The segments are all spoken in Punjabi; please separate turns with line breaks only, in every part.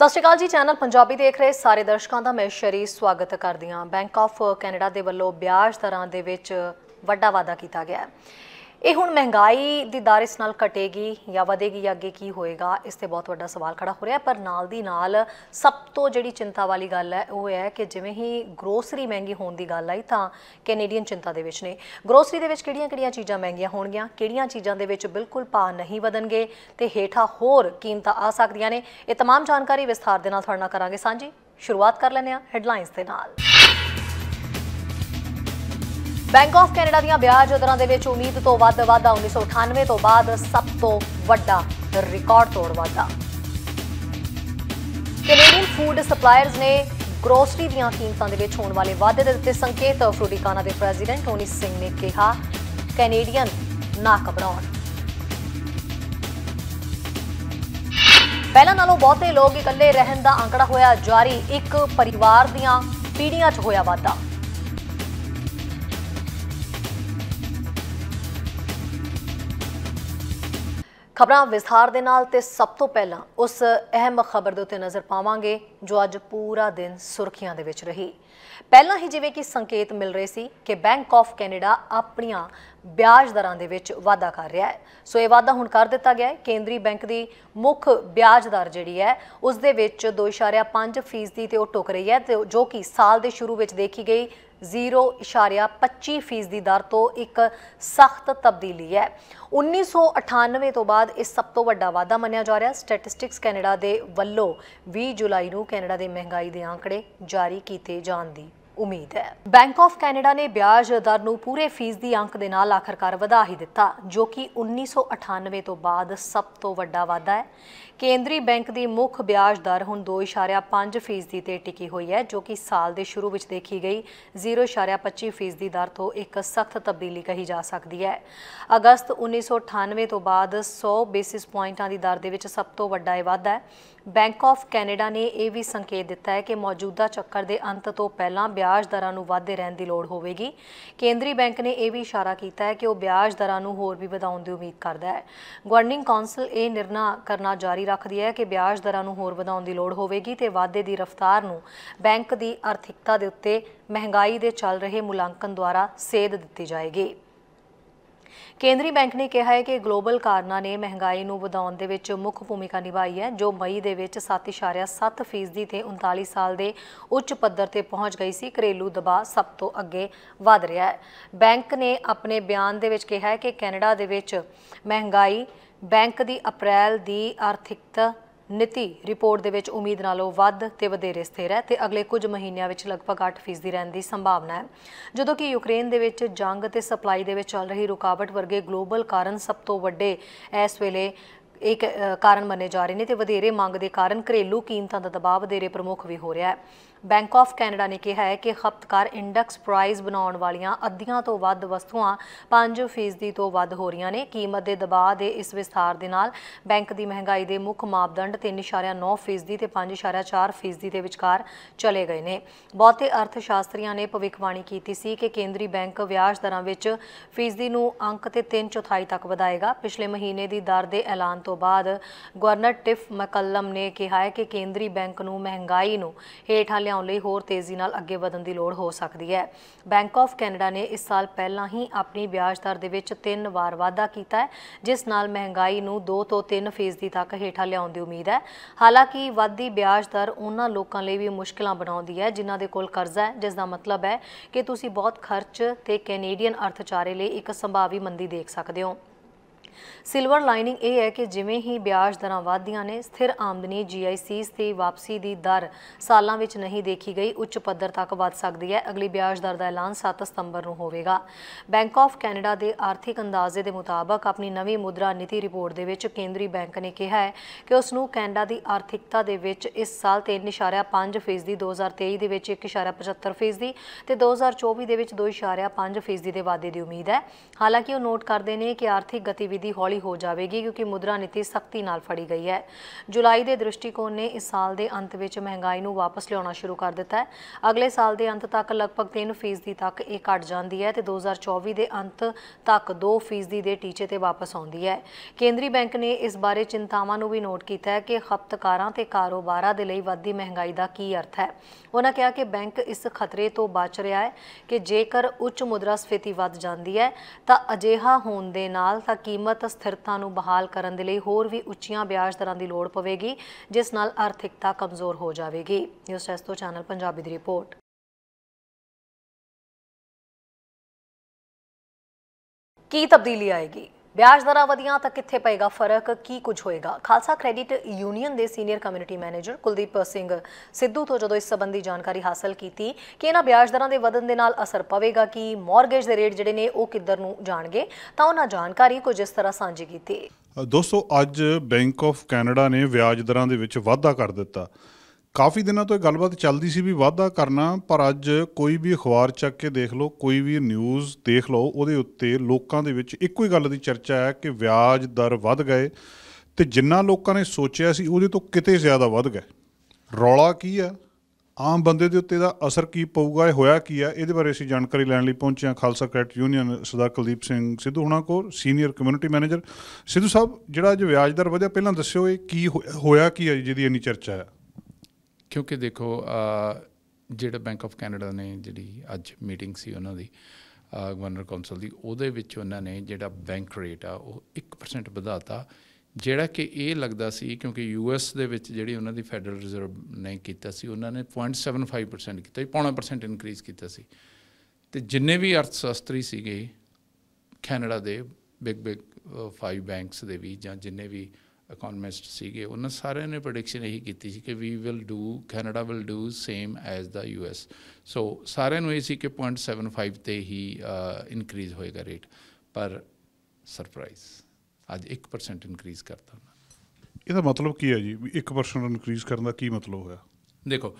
ਸਤਿ ਸ਼੍ਰੀ ਅਕਾਲ ਜੀ, ਚੈਨਲ ਪੰਜਾਬੀ ਦੇਖ ਰਹੇ ਸਾਰੇ ਦਰਸ਼ਕਾਂ ਦਾ ਮੈਂ ਸ਼ਰੀ ਸਵਾਗਤ ਕਰਦੀ ਹਾਂ। ਬੈਂਕ ਆਫ ਕੈਨੇਡਾ ਦੇ ਵੱਲੋਂ ਵਿਆਜ ਦਰਾਂ ਦੇ ਵਿੱਚ ਵੱਡਾ ਵਾਅਦਾ ਕੀਤਾ ਗਿਆ ਹੈ। ਇਹ ਹੁਣ ਮਹਿੰਗਾਈ ਦੀ ਦਰ ਇਸ ਨਾਲ ਘਟੇਗੀ ਜਾਂ ਵਧੇਗੀ ਜਾਂ ਅੱਗੇ ਕੀ ਹੋਏਗਾ ਇਸ ਤੇ ਬਹੁਤ ਵੱਡਾ ਸਵਾਲ ਖੜਾ ਹੋ ਰਿਹਾ ਹੈ ਪਰ ਨਾਲ ਦੀ ਨਾਲ ਸਭ ਤੋਂ ਜਿਹੜੀ ਚਿੰਤਾ ਵਾਲੀ ਗੱਲ ਹੈ ਉਹ ਹੈ ਕਿ ਜਿਵੇਂ ਹੀ ਗਰੋਸਰੀ ਮਹਿੰਗੀ ਹੋਣ ਦੀ ਗੱਲ ਆਈ ਤਾਂ ਕੈਨੇਡੀਅਨ ਚਿੰਤਾ ਦੇ ਵਿੱਚ ਨੇ ਗਰੋਸਰੀ ਦੇ ਵਿੱਚ ਕਿਹੜੀਆਂ-ਕਿਹੜੀਆਂ ਚੀਜ਼ਾਂ ਮਹਿੰਗੀਆਂ ਹੋਣਗੀਆਂ ਕਿਹੜੀਆਂ ਚੀਜ਼ਾਂ ਦੇ ਵਿੱਚ ਬਿਲਕੁਲ ਭਾਅ ਨਹੀਂ ਵਧਣਗੇ ਤੇ ਹੇਠਾਂ ਹੋਰ ਕੀਮਤਾਂ ਆ ਸਕਦੀਆਂ ਨੇ ਇਹ तमाम ਜਾਣਕਾਰੀ ਵਿਸਥਾਰ ਦੇ ਨਾਲ ਤੁਹਾਡੇ ਨਾਲ ਕਰਾਂਗੇ ਸਾਂਝੀ ਸ਼ੁਰੂਆਤ ਕਰ ਲੈਂਦੇ ਹਾਂ ਹੈਡਲਾਈਨਸ ਦੇ ਨਾਲ ਬੈਂਕ ਆਫ ਕੈਨੇਡਾ ਦੀਆਂ ਵਿਆਜ ਦਰਾਂ ਦੇ ਵਿੱਚ ਉਮੀਦ ਤੋਂ ਵੱਧ ਵਾਧਾ 1998 ਤੋਂ ਬਾਅਦ ਸਭ ਤੋਂ ਵੱਡਾ ਰਿਕਾਰਡ ਤੋੜ ਵਾਧਾ। ਕੈਨੇਡੀਅਨ ਫੂਡ ਸਪਲਾਇਰਸ ਨੇ ਗਰੋਸਰੀ ਦੀਆਂ ਕੀਮਤਾਂ ਦੇ ਵਿੱਚ ਹੋਣ ਵਾਲੇ ਵਾਧੇ ਦੇ ਦਿੱਤੇ ਸੰਕੇਤ, ਫਰੂਟੀਕਾਨਾ ਦੇ ਪ੍ਰੈਜ਼ੀਡੈਂਟ ਟੋਨੀ ਸਿੰਘ ਨੇ ਕਿਹਾ ਕੈਨੇਡੀਅਨ ਨਾ ਘਬਰਾਉਣ। ਪਹਿਲਾਂ ਨਾਲੋਂ ਬਹੁਤੇ ਲੋਕ ਇਕੱਲੇ ਰਹਿਣ ਦਾ ਅੰਕੜਾ ਹੋਇਆ ਜਾਰੀ, ਇੱਕ ਪਰਿਵਾਰ ਦੀਆਂ ਪੀੜ੍ਹੀਆਂ 'ਚ ਹੋਇਆ ਵਾਧਾ। ਖਬਰਾਂ ਵਿਸਥਾਰ ਦੇ ਨਾਲ ਤੇ ਸਭ ਤੋਂ ਪਹਿਲਾਂ ਉਸ ਅਹਿਮ ਖਬਰ ਦੇ ਉੱਤੇ ਨਜ਼ਰ ਪਾਵਾਂਗੇ, ਜੋ ਅੱਜ ਪੂਰਾ ਦਿਨ ਸੁਰਖੀਆਂ ਦੇ ਵਿੱਚ ਰਹੀ। ਪਹਿਲਾਂ ਹੀ ਜਿਵੇਂ ਕਿ ਸੰਕੇਤ ਮਿਲ ਰਹੇ ਸੀ ਕਿ ਬੈਂਕ ਆਫ ਕੈਨੇਡਾ ਆਪਣੀਆਂ ਵਿਆਜ ਦਰਾਂ ਦੇ ਵਿੱਚ ਵਾਧਾ ਕਰ ਰਿਹਾ ਹੈ। ਸੋ ਇਹ ਵਾਧਾ ਹੁਣ ਕਰ ਦਿੱਤਾ ਗਿਆ ਹੈ। ਕੇਂਦਰੀ ਬੈਂਕ ਦੀ ਮੁੱਖ ਵਿਆਜ ਦਰ ਜਿਹੜੀ ਹੈ, ਉਸ ਦੇ ਵਿੱਚ 2.5% ਫੀਸਦੀ ਤੇ ਉਹ ਟੁਕ ਰਹੀ ਹੈ ਤੇ ਜੋ ਕਿ ਸਾਲ ਦੇ ਸ਼ੁਰੂ ਵਿੱਚ ਦੇਖੀ ਗਈ 0.25 ਫੀਸਦੀ ਦਰ ਤੋਂ ਇੱਕ ਸਖਤ ਤਬਦੀਲੀ ਹੈ। 1998 ਤੋਂ ਬਾਅਦ ਇਹ ਸਭ ਤੋਂ ਵੱਡਾ ਵਾਧਾ ਮੰਨਿਆ ਜਾ ਰਿਹਾ। ਸਟੈਟਿਸਟਿਕਸ ਕੈਨੇਡਾ ਦੇ ਵੱਲੋਂ 20 ਜੁਲਾਈ ਨੂੰ ਕੈਨੇਡਾ ਦੇ ਮਹਿੰਗਾਈ ਦੇ ਆંકੜੇ ਜਾਰੀ ਕੀਤੇ ਜਾਣ ਦੀ ਉਮੀਦ ਹੈ। ਬੈਂਕ ਆਫ ਕੈਨੇਡਾ ਨੇ ਵਿਆਜ ਦਰ ਨੂੰ ਪੂਰੇ ਫੀਸਦੀ ਅੰਕ ਦੇ ਨਾਲ ਆਖਰਕਾਰ ਵਧਾ ਹੀ ਦਿੱਤਾ, ਜੋ ਕਿ 1998 ਤੋਂ ਬਾਅਦ ਸਭ ਤੋਂ ਵੱਡਾ ਵਾਧਾ ਹੈ। ਕੇਂਦਰੀ ਬੈਂਕ ਦੀ ਮੁੱਖ ਵਿਆਜ ਦਰ ਹੁਣ 2.5 ਫੀਸਦੀ ਤੇ ਟਿਕੀ ਹੋਈ ਹੈ, ਜੋ ਕਿ ਸਾਲ ਦੇ ਸ਼ੁਰੂ ਵਿੱਚ ਦੇਖੀ ਗਈ 0.25 ਫੀਸਦੀ ਦਰ ਤੋਂ ਇੱਕ ਸਖਤ ਤਬਦੀਲੀ ਕਹੀ ਜਾ ਸਕਦੀ ਹੈ। ਅਗਸਤ 1998 ਤੋਂ ਬਾਅਦ 100 ਬੇਸਿਸ ਪੁਆਇੰਟਾਂ ਦੀ ਦਰ ਦੇ ਵਿੱਚ ਸਭ ਤੋਂ ਵੱਡਾ ਇਹ ਵਾਧਾ ਹੈ। ਬੈਂਕ ਆਫ ਕੈਨੇਡਾ ਨੇ ਇਹ ਵੀ ਸੰਕੇਤ ਦਿੱਤਾ ਹੈ ਕਿ ਮੌਜੂਦਾ ਚੱਕਰ ਦੇ ਅੰਤ ਤੋਂ ਪਹਿਲਾਂ ਵਿਆਜ ਦਰਾਂ ਨੂੰ ਵਾਧੇ ਰਹਿਣ ਦੀ ਲੋੜ ਹੋਵੇਗੀ। ਕੇਂਦਰੀ ਬੈਂਕ ਨੇ ਇਹ ਵੀ ਇਸ਼ਾਰਾ ਕੀਤਾ ਹੈ ਕਿ ਉਹ ਵਿਆਜ ਦਰਾਂ ਨੂੰ ਹੋਰ ਵੀ ਵਧਾਉਣ ਦੀ ਉਮੀਦ ਕਰਦਾ ਹੈ। ਗਵਰਨਿੰਗ ਕੌਂਸਲ ਇਹ ਨਿਰਣਾ ਕਰਨਾ ਜਾਰੀ ਰੱਖਦੀ ਹੈ ਕਿ ਵਿਆਜ ਦਰਾਂ ਨੂੰ ਹੋਰ ਵਧਾਉਣ ਦੀ ਲੋੜ ਹੋਵੇਗੀ ਤੇ ਵਾਧੇ ਦੀ ਰਫ਼ਤਾਰ ਨੂੰ ਬੈਂਕ ਦੀ ਆਰਥਿਕਤਾ ਦੇ ਉੱਤੇ ਮਹਿੰਗਾਈ ਦੇ ਚੱਲ ਰਹੇ ਮੁਲਾਂਕਣ ਦੁਆਰਾ ਸੇਧ ਦਿੱਤੀ ਜਾਏਗੀ। ਕੇਂਦਰੀ ਬੈਂਕ ਨੇ ਕਿਹਾ ਹੈ ਕਿ ਗਲੋਬਲ ਕਾਰਨਾਂ ਨੇ ਮਹਿੰਗਾਈ ਨੂੰ ਵਧਾਉਣ ਦੇ ਵਿੱਚ ਮੁੱਖ ਭੂਮਿਕਾ ਨਿਭਾਈ ਹੈ, ਜੋ ਮਈ ਦੇ ਵਿੱਚ 7.7 ਫੀਸਦੀ ਤੇ 39 ਸਾਲ ਦੇ ਉੱਚ ਪੱਧਰ ਤੇ ਪਹੁੰਚ ਗਈ ਸੀ। ਘਰੇਲੂ ਦਬਾਅ ਸਭ ਤੋਂ ਅੱਗੇ ਵਧ ਰਿਹਾ ਹੈ। ਬੈਂਕ ਨੇ ਆਪਣੇ ਬਿਆਨ ਦੇ ਵਿੱਚ ਕਿਹਾ ਹੈ ਕਿ ਕੈਨੇਡਾ ਦੇ ਵਿੱਚ ਮਹਿੰਗਾਈ ਬੈਂਕ ਦੀ ਅਪ੍ਰੈਲ ਦੀ ਆਰਥਿਕਤਾ ਨੀਤੀ ਰਿਪੋਰਟ ਦੇ ਵਿੱਚ ਉਮੀਦ ਨਾਲੋਂ ਵੱਧ ਤੇ ਵਧੇਰੇ ਸਥਿਰ ਹੈ ਤੇ ਅਗਲੇ ਕੁਝ ਮਹੀਨਿਆਂ ਵਿੱਚ ਲਗਭਗ 8% ਦੀ ਰਹਿਣ ਦੀ ਸੰਭਾਵਨਾ ਹੈ। ਜਦੋਂ ਕਿ ਯੂਕਰੇਨ ਦੇ ਵਿੱਚ ਜੰਗ ਤੇ ਸਪਲਾਈ ਦੇ ਵਿੱਚ ਚੱਲ ਰਹੀ ਰੁਕਾਵਟ ਵਰਗੇ ਗਲੋਬਲ ਕਾਰਨ ਸਭ ਤੋਂ ਵੱਡੇ ਇਸ ਵੇਲੇ ਇੱਕ ਕਾਰਨ ਮੰਨੇ ਜਾ ਰਹੇ ਨੇ ਤੇ ਵਧੇਰੇ ਮੰਗ ਦੇ ਕਾਰਨ ਘਰੇਲੂ ਕੀਮਤਾਂ ਦਾ ਦਬਾਅ ਵਧੇਰੇ ਪ੍ਰਮੁੱਖ ਵੀ ਹੋ ਰਿਹਾ ਹੈ। ਬੈਂਕ ਆਫ ਕੈਨੇਡਾ ਨੇ ਕਿਹਾ ਹੈ ਕਿ ਖਪਤਕਾਰ ਇੰਡੈਕਸ ਪ੍ਰਾਈਸ ਬਣਾਉਣ ਵਾਲੀਆਂ ਅੱਧੀਆਂ ਤੋਂ ਵੱਧ ਵਸਤੂਆਂ 5% ਤੋਂ ਵੱਧ ਹੋ ਰਹੀਆਂ ਨੇ। ਕੀਮਤ ਦੇ ਦਬਾਅ ਦੇ ਇਸ ਵਿਸਥਾਰ ਦੇ ਨਾਲ ਬੈਂਕ ਦੀ ਮਹਿੰਗਾਈ ਦੇ ਮੁੱਖ ਮਾਪਦੰਡ 3.9% ਤੇ 5.4% ਦੇ ਵਿਚਕਾਰ ਚਲੇ ਗਏ ਨੇ। ਬਹੁਤੇ ਅਰਥਸ਼ਾਸਤਰੀਆਂ ਨੇ ਭਵਿੱਖਬਾਣੀ ਕੀਤੀ ਸੀ ਕਿ ਕੇਂਦਰੀ ਬੈਂਕ ਵਿਆਜ ਦਰਾਂ ਵਿੱਚ ਫੀਸਦੀ ਨੂੰ ਅੰਕ ਤੇ 3 ਚੌਥਾਈ ਤੱਕ ਵਧਾਏਗਾ। ਪਿਛਲੇ ਮਹੀਨੇ ਦੀ ਦਰ ਦੇ ਐਲਾਨ ਤੋਂ ਬਾਅਦ ਗਵਰਨਰ ਟਿਫ ਮਕੱਲਮ ਨੇ ਕਿਹਾ ਹੈ ਕਿ ਕੇਂਦਰੀ ਬੈਂਕ ਨੂੰ ਮਹਿੰਗਾਈ ਨੂੰ ਹੇਠਾਂ ਲਿਆਉਣ ਲਈ ਹੋਰ ਤੇਜ਼ੀ ਨਾਲ ਅੱਗੇ ਵਧਣ ਦੀ ਲੋੜ ਹੋ ਸਕਦੀ ਹੈ। ਬੈਂਕ ਆਫ ਕੈਨੇਡਾ ਨੇ ਇਸ ਸਾਲ ਪਹਿਲਾਂ ਹੀ ਆਪਣੀ ਵਿਆਜ ਦਰ ਦੇ ਵਿੱਚ ਤਿੰਨ ਵਾਰ ਵਾਧਾ ਕੀਤਾ ਹੈ, ਜਿਸ ਨਾਲ ਮਹਿੰਗਾਈ ਨੂੰ 2 ਤੋਂ 3 ਫੀਸਦੀ ਤੱਕ ਹੇਠਾਂ ਲਿਆਉਣ ਦੀ ਉਮੀਦ ਹੈ। ਹਾਲਾਂਕਿ ਵਾਧੀ ਵਿਆਜ ਦਰ ਉਹਨਾਂ ਲੋਕਾਂ ਲਈ ਵੀ ਮੁਸ਼ਕਲਾਂ ਬਣਾਉਂਦੀ ਹੈ, ਜਿਨ੍ਹਾਂ ਦੇ ਕੋਲ ਕਰਜ਼ਾ ਹੈ, ਜਿਸ ਦਾ ਮਤਲਬ ਹੈ ਕਿ ਤੁਸੀਂ ਬਹੁਤ ਖਰਚ ਤੇ ਕੈਨੇਡੀਅਨ ਅਰਥਚਾਰੇ ਲਈ ਇੱਕ ਸੰਭਾਵੀ ਮੰਦੀ ਦੇਖ ਸਕਦੇ ਹੋ। ਸਿਲਵਰ ਲਾਈਨਿੰਗ ਇਹ ਹੈ ਕਿ ਜਿਵੇਂ ਹੀ ਵਿਆਜ ਦਰਾਂ ਵਧਦੀਆਂ ਨੇ, ਸਥਿਰ ਆਮਦਨੀ ਜੀਆਈਸੀਸ ਤੇ ਵਾਪਸੀ ਦੀ ਦਰ ਸਾਲਾਂ ਵਿੱਚ ਨਹੀਂ ਦੇਖੀ ਗਈ, ਉੱਚ ਪੱਧਰ ਤੱਕ ਵੱਧ ਸਕਦੀ ਹੈ। ਅਗਲੀ ਵਿਆਜ ਦਰ ਦਾ ਐਲਾਨ 7 ਸਤੰਬਰ ਨੂੰ ਹੋਵੇਗਾ। ਬੈਂਕ ਆਫ ਕੈਨੇਡਾ ਦੇ ਆਰਥਿਕ ਅੰਦਾਜ਼ੇ ਦੇ ਮੁਤਾਬਕ ਆਪਣੀ ਨਵੀਂ ਮੁਦਰਾ ਨੀਤੀ ਰਿਪੋਰਟ ਦੇ ਵਿੱਚ ਕੇਂਦਰੀ ਬੈਂਕ ਨੇ ਕਿਹਾ ਹੈ ਕਿ ਉਸ ਨੂੰ ਕੈਨੇਡਾ ਦੀ ਆਰਥਿਕਤਾ ਦੇ ਵਿੱਚ ਇਸ ਸਾਲ 3.5 ਫੀਸਦੀ 2023 ਦੇ ਵਿੱਚ 1.75 ਫੀਸਦੀ ਤੇ 2024 ਦੇ ਵਿੱਚ 2.5 ਫੀਸਦੀ ਦੇ ਵਾਧੇ ਦੀ ਉਮੀਦ ਹੈ। ਹਾਲਾਂਕਿ ਉਹ ਨੋਟ ਕਰਦੇ ਨੇ ਕਿ ਆਰਥਿਕ ਗਤੀਵਿਧੀ ਅਦਾਇਗੀ ਹੌਲੀ ਹੋ ਜਾਵੇਗੀ ਕਿਉਂਕਿ ਮੁਦਰਾ ਨੀਤੀ ਸਖਤੀ ਨਾਲ ਫੜੀ ਗਈ ਹੈ। ਜੁਲਾਈ ਦੇ ਦ੍ਰਿਸ਼ਟੀਕੋਣ ਨੇ ਇਸ ਸਾਲ ਦੇ ਅੰਤ ਵਿੱਚ ਮਹਿੰਗਾਈ ਨੂੰ ਵਾਪਸ ਲਿਆਉਣਾ ਸ਼ੁਰੂ ਕਰ ਦਿੱਤਾ ਹੈ। ਅਗਲੇ ਸਾਲ ਦੇ ਅੰਤ ਤੱਕ ਲਗਭਗ 3% ਤੱਕ ਇਹ ਘਟ ਜਾਂਦੀ ਹੈ ਤੇ 2024 ਦੇ ਅੰਤ ਤੱਕ 2% ਦੇ ਟੀਚੇ ਤੇ ਵਾਪਸ ਆਉਂਦੀ ਹੈ। ਕੇਂਦਰੀ ਬੈਂਕ ਨੇ ਇਸ ਬਾਰੇ ਚਿੰਤਾਵਾਂ ਨੂੰ ਵੀ ਨੋਟ ਕੀਤਾ ਹੈ ਕਿ ਖਪਤਕਾਰਾਂ ਤੇ ਕਾਰੋਬਾਰਾਂ ਦੇ ਲਈ ਵੱਧਦੀ ਮਹਿੰਗਾਈ ਦਾ ਕੀ ਅਰਥ ਹੈ। ਉਹਨਾਂ ਕਿਹਾ ਕਿ ਬੈਂਕ ਇਸ ਖਤਰੇ ਤੋਂ ਬਚ ਰਿਹਾ ਹੈ ਕਿ ਜੇਕਰ ਉੱਚ ਮੁਦਰਾ ਸਫੀਤੀ ਵੱਧ ਜਾਂਦੀ ਹੈ ਤਾਂ ਅਜਿਹਾ ਹੋਣ ਦੇ ਨਾਲ ਤਾਂ ਕੀਮਤ ਸਥਿਰਤਾ ਨੂੰ ਬਹਾਲ ਕਰਨ ਦੇ ਲਈ ਹੋਰ ਵੀ ਉੱਚੀਆਂ ਵਿਆਜ ਦਰਾਂ ਦੀ ਲੋੜ ਪਵੇਗੀ, ਜਿਸ ਨਾਲ ਆਰਥਿਕਤਾ ਕਮਜ਼ੋਰ ਹੋ ਜਾਵੇਗੀ। ਨਿਊਜ਼ ਟੈਸਟ ਤੋਂ ਚੈਨਲ ਪੰਜਾਬੀ ਦੀ ਰਿਪੋਰਟ। ਕੀ ਤਬਦੀਲੀ ਆਏਗੀ? ਵਿਆਜ ਦਰਾਂ ਵਧੀਆਂ ਤਾਂ ਕਿੱਥੇ ਪਏਗਾ ਫ਼ਰਕ? ਕੀ ਕੁਝ ਹੋਏਗਾ? ਖਾਲਸਾ ਕ੍ਰੈਡਿਟ ਯੂਨੀਅਨ ਦੇ senior community manager Kuldeep Singh Sidhu ਤੋਂ ਜਦੋਂ ਇਸ ਸੰਬੰਧੀ ਜਾਣਕਾਰੀ ਹਾਸਲ ਕੀਤੀ ਕਿ ਇਹਨਾਂ ਵਿਆਜ ਦਰਾਂ ਦੇ ਵਧਣ ਦੇ ਨਾਲ ਅਸਰ ਪਵੇਗਾ ਕਿ ਮਾਰਗੇਜ ਦੇ ਰੇਟ ਜਿਹੜੇ ਨੇ ਉਹ ਕਿੱਧਰ ਨੂੰ ਜਾਣਗੇ, ਤਾਂ ਉਹਨਾਂ ਜਾਣਕਾਰੀ ਕੁਝ ਇਸ ਤਰ੍ਹਾਂ ਸਾਂਝੀ ਕੀਤੀ।
ਦੋਸਤੋ, ਅੱਜ ਬੈਂਕ ਆਫ ਕੈਨੇਡਾ ਨੇ ਵਿਆਜ ਦਰਾਂ ਦੇ ਵਿੱਚ ਵਾਧਾ ਕਰ ਦਿੱਤਾ। ਕਾਫੀ ਦਿਨਾਂ ਤੋਂ ਇਹ ਗੱਲਬਾਤ ਚੱਲਦੀ ਸੀ ਵੀ ਵਾਧਾ ਕਰਨਾ, ਪਰ ਅੱਜ ਕੋਈ ਵੀ ਅਖਬਾਰ ਚੱਕ ਕੇ ਦੇਖ ਲਓ, ਕੋਈ ਵੀ ਨਿਊਜ਼ ਦੇਖ ਲਓ, ਉਹਦੇ ਉੱਤੇ ਲੋਕਾਂ ਦੇ ਵਿੱਚ ਇੱਕੋ ਹੀ ਗੱਲ ਦੀ ਚਰਚਾ ਹੈ ਕਿ ਵਿਆਜ ਦਰ ਵੱਧ ਗਏ ਤੇ ਜਿੰਨਾ ਲੋਕਾਂ ਨੇ ਸੋਚਿਆ ਸੀ ਉਹਦੇ ਤੋਂ ਕਿਤੇ ਜ਼ਿਆਦਾ ਵੱਧ ਗਏ। ਰੌਲਾ ਕੀ ਆ ਆਮ ਬੰਦੇ ਦੇ ਉੱਤੇ ਦਾ ਅਸਰ ਕੀ ਪਊਗਾ? ਇਹ ਹੋਇਆ ਕੀ ਆ ਇਹਦੇ ਬਾਰੇ ਅਸੀਂ ਜਾਣਕਾਰੀ ਲੈਣ ਲਈ ਪਹੁੰਚੇ ਹਾਂ ਖਾਲਸਾ ਕ੍ਰੈਡਿਟ ਯੂਨੀਅਨ ਸਰਦਾਰ ਕੁਲਦੀਪ ਸਿੰਘ ਸਿੱਧੂ ਹੁਣਾਂ ਕੋਲ, senior community manager. Sidhu Sahib, ਜਿਹੜਾ ਅੱਜ ਵਿਆਜ ਦਰ ਵਧਿਆ, ਪਹਿਲਾਂ ਦੱਸਿਓ ਇਹ ਕੀ ਹੋਇਆ- ਕੀ ਹੈ ਜਿਹਦੀ ਇੰਨੀ ਚਰਚਾ ਹੈ?
ਕਿਉਂਕਿ ਦੇਖੋ ਅ, ਜਿਹੜਾ ਬੈਂਕ ਆਫ ਕੈਨੇਡਾ ਨੇ ਜਿਹੜੀ ਅੱਜ ਮੀਟਿੰਗ ਸੀ ਉਹਨਾਂ ਦੀ ਗਵਰਨਰ ਕੌਂਸਲ ਦੀ ਉਹਦੇ ਵਿੱਚ ਉਹਨਾਂ ਨੇ ਜਿਹੜਾ ਬੈਂਕ ਰੇਟ ਆ ਉਹ 1% ਵਧਾਤਾ। ਜਿਹੜਾ ਕਿ ਇਹ ਲੱਗਦਾ ਸੀ ਕਿਉਂਕਿ ਯੂਐਸ ਦੇ ਵਿੱਚ ਜਿਹੜੀ ਉਹਨਾਂ ਦੀ ਫੈਡਰਲ ਰਿਜ਼ਰਵ ਨੇ ਕੀਤਾ ਸੀ ਉਹਨਾਂ ਨੇ 0.75% ਕੀਤਾ ਪੌਣਾ ਪਰਸੈਂਟ ਇਨਕਰੀਜ਼ ਕੀਤਾ ਸੀ। ਤੇ ਜਿੰਨੇ ਵੀ ਅਰਥਸ਼ਾਸਤਰੀ ਸੀਗੇ ਕੈਨੇਡਾ ਦੇ ਬਿਗ ਬਿਗ ਫਾਈਵ ਬੈਂਕਸ ਦੇ ਵੀ ਜਾਂ ਜਿੰਨੇ ਵੀ ਇਕਨੋਮਿਸਟ ਸੀਗੇ ਉਹਨਾਂ ਸਾਰਿਆਂ ਨੇ ਪ੍ਰੈਡਿਕਸ਼ਨ ਇਹੀ ਕੀਤੀ ਸੀ ਕਿ we will do Canada will do same as the US so ਸਾਰਿਆਂ ਨੂੰ ਇਹ ਸੀ ਕਿ 0.75 ਤੇ ਹੀ ਇਨਕਰੀਜ਼ ਹੋਏਗਾ ਰੇਟ ਪਰ ਸਰਪ੍ਰਾਈਜ਼ ਅੱਜ 1% ਇਨਕਰੀਜ਼ ਕਰਤਾ ਉਹਨਾਂ।
ਇਹਦਾ ਮਤਲਬ ਕੀ ਹੈ ਜੀ? ਵੀ 1% ਇਨਕਰੀਜ਼ ਕਰਨ ਦਾ ਕੀ ਮਤਲਬ ਹੋਇਆ?
ਦੇਖੋ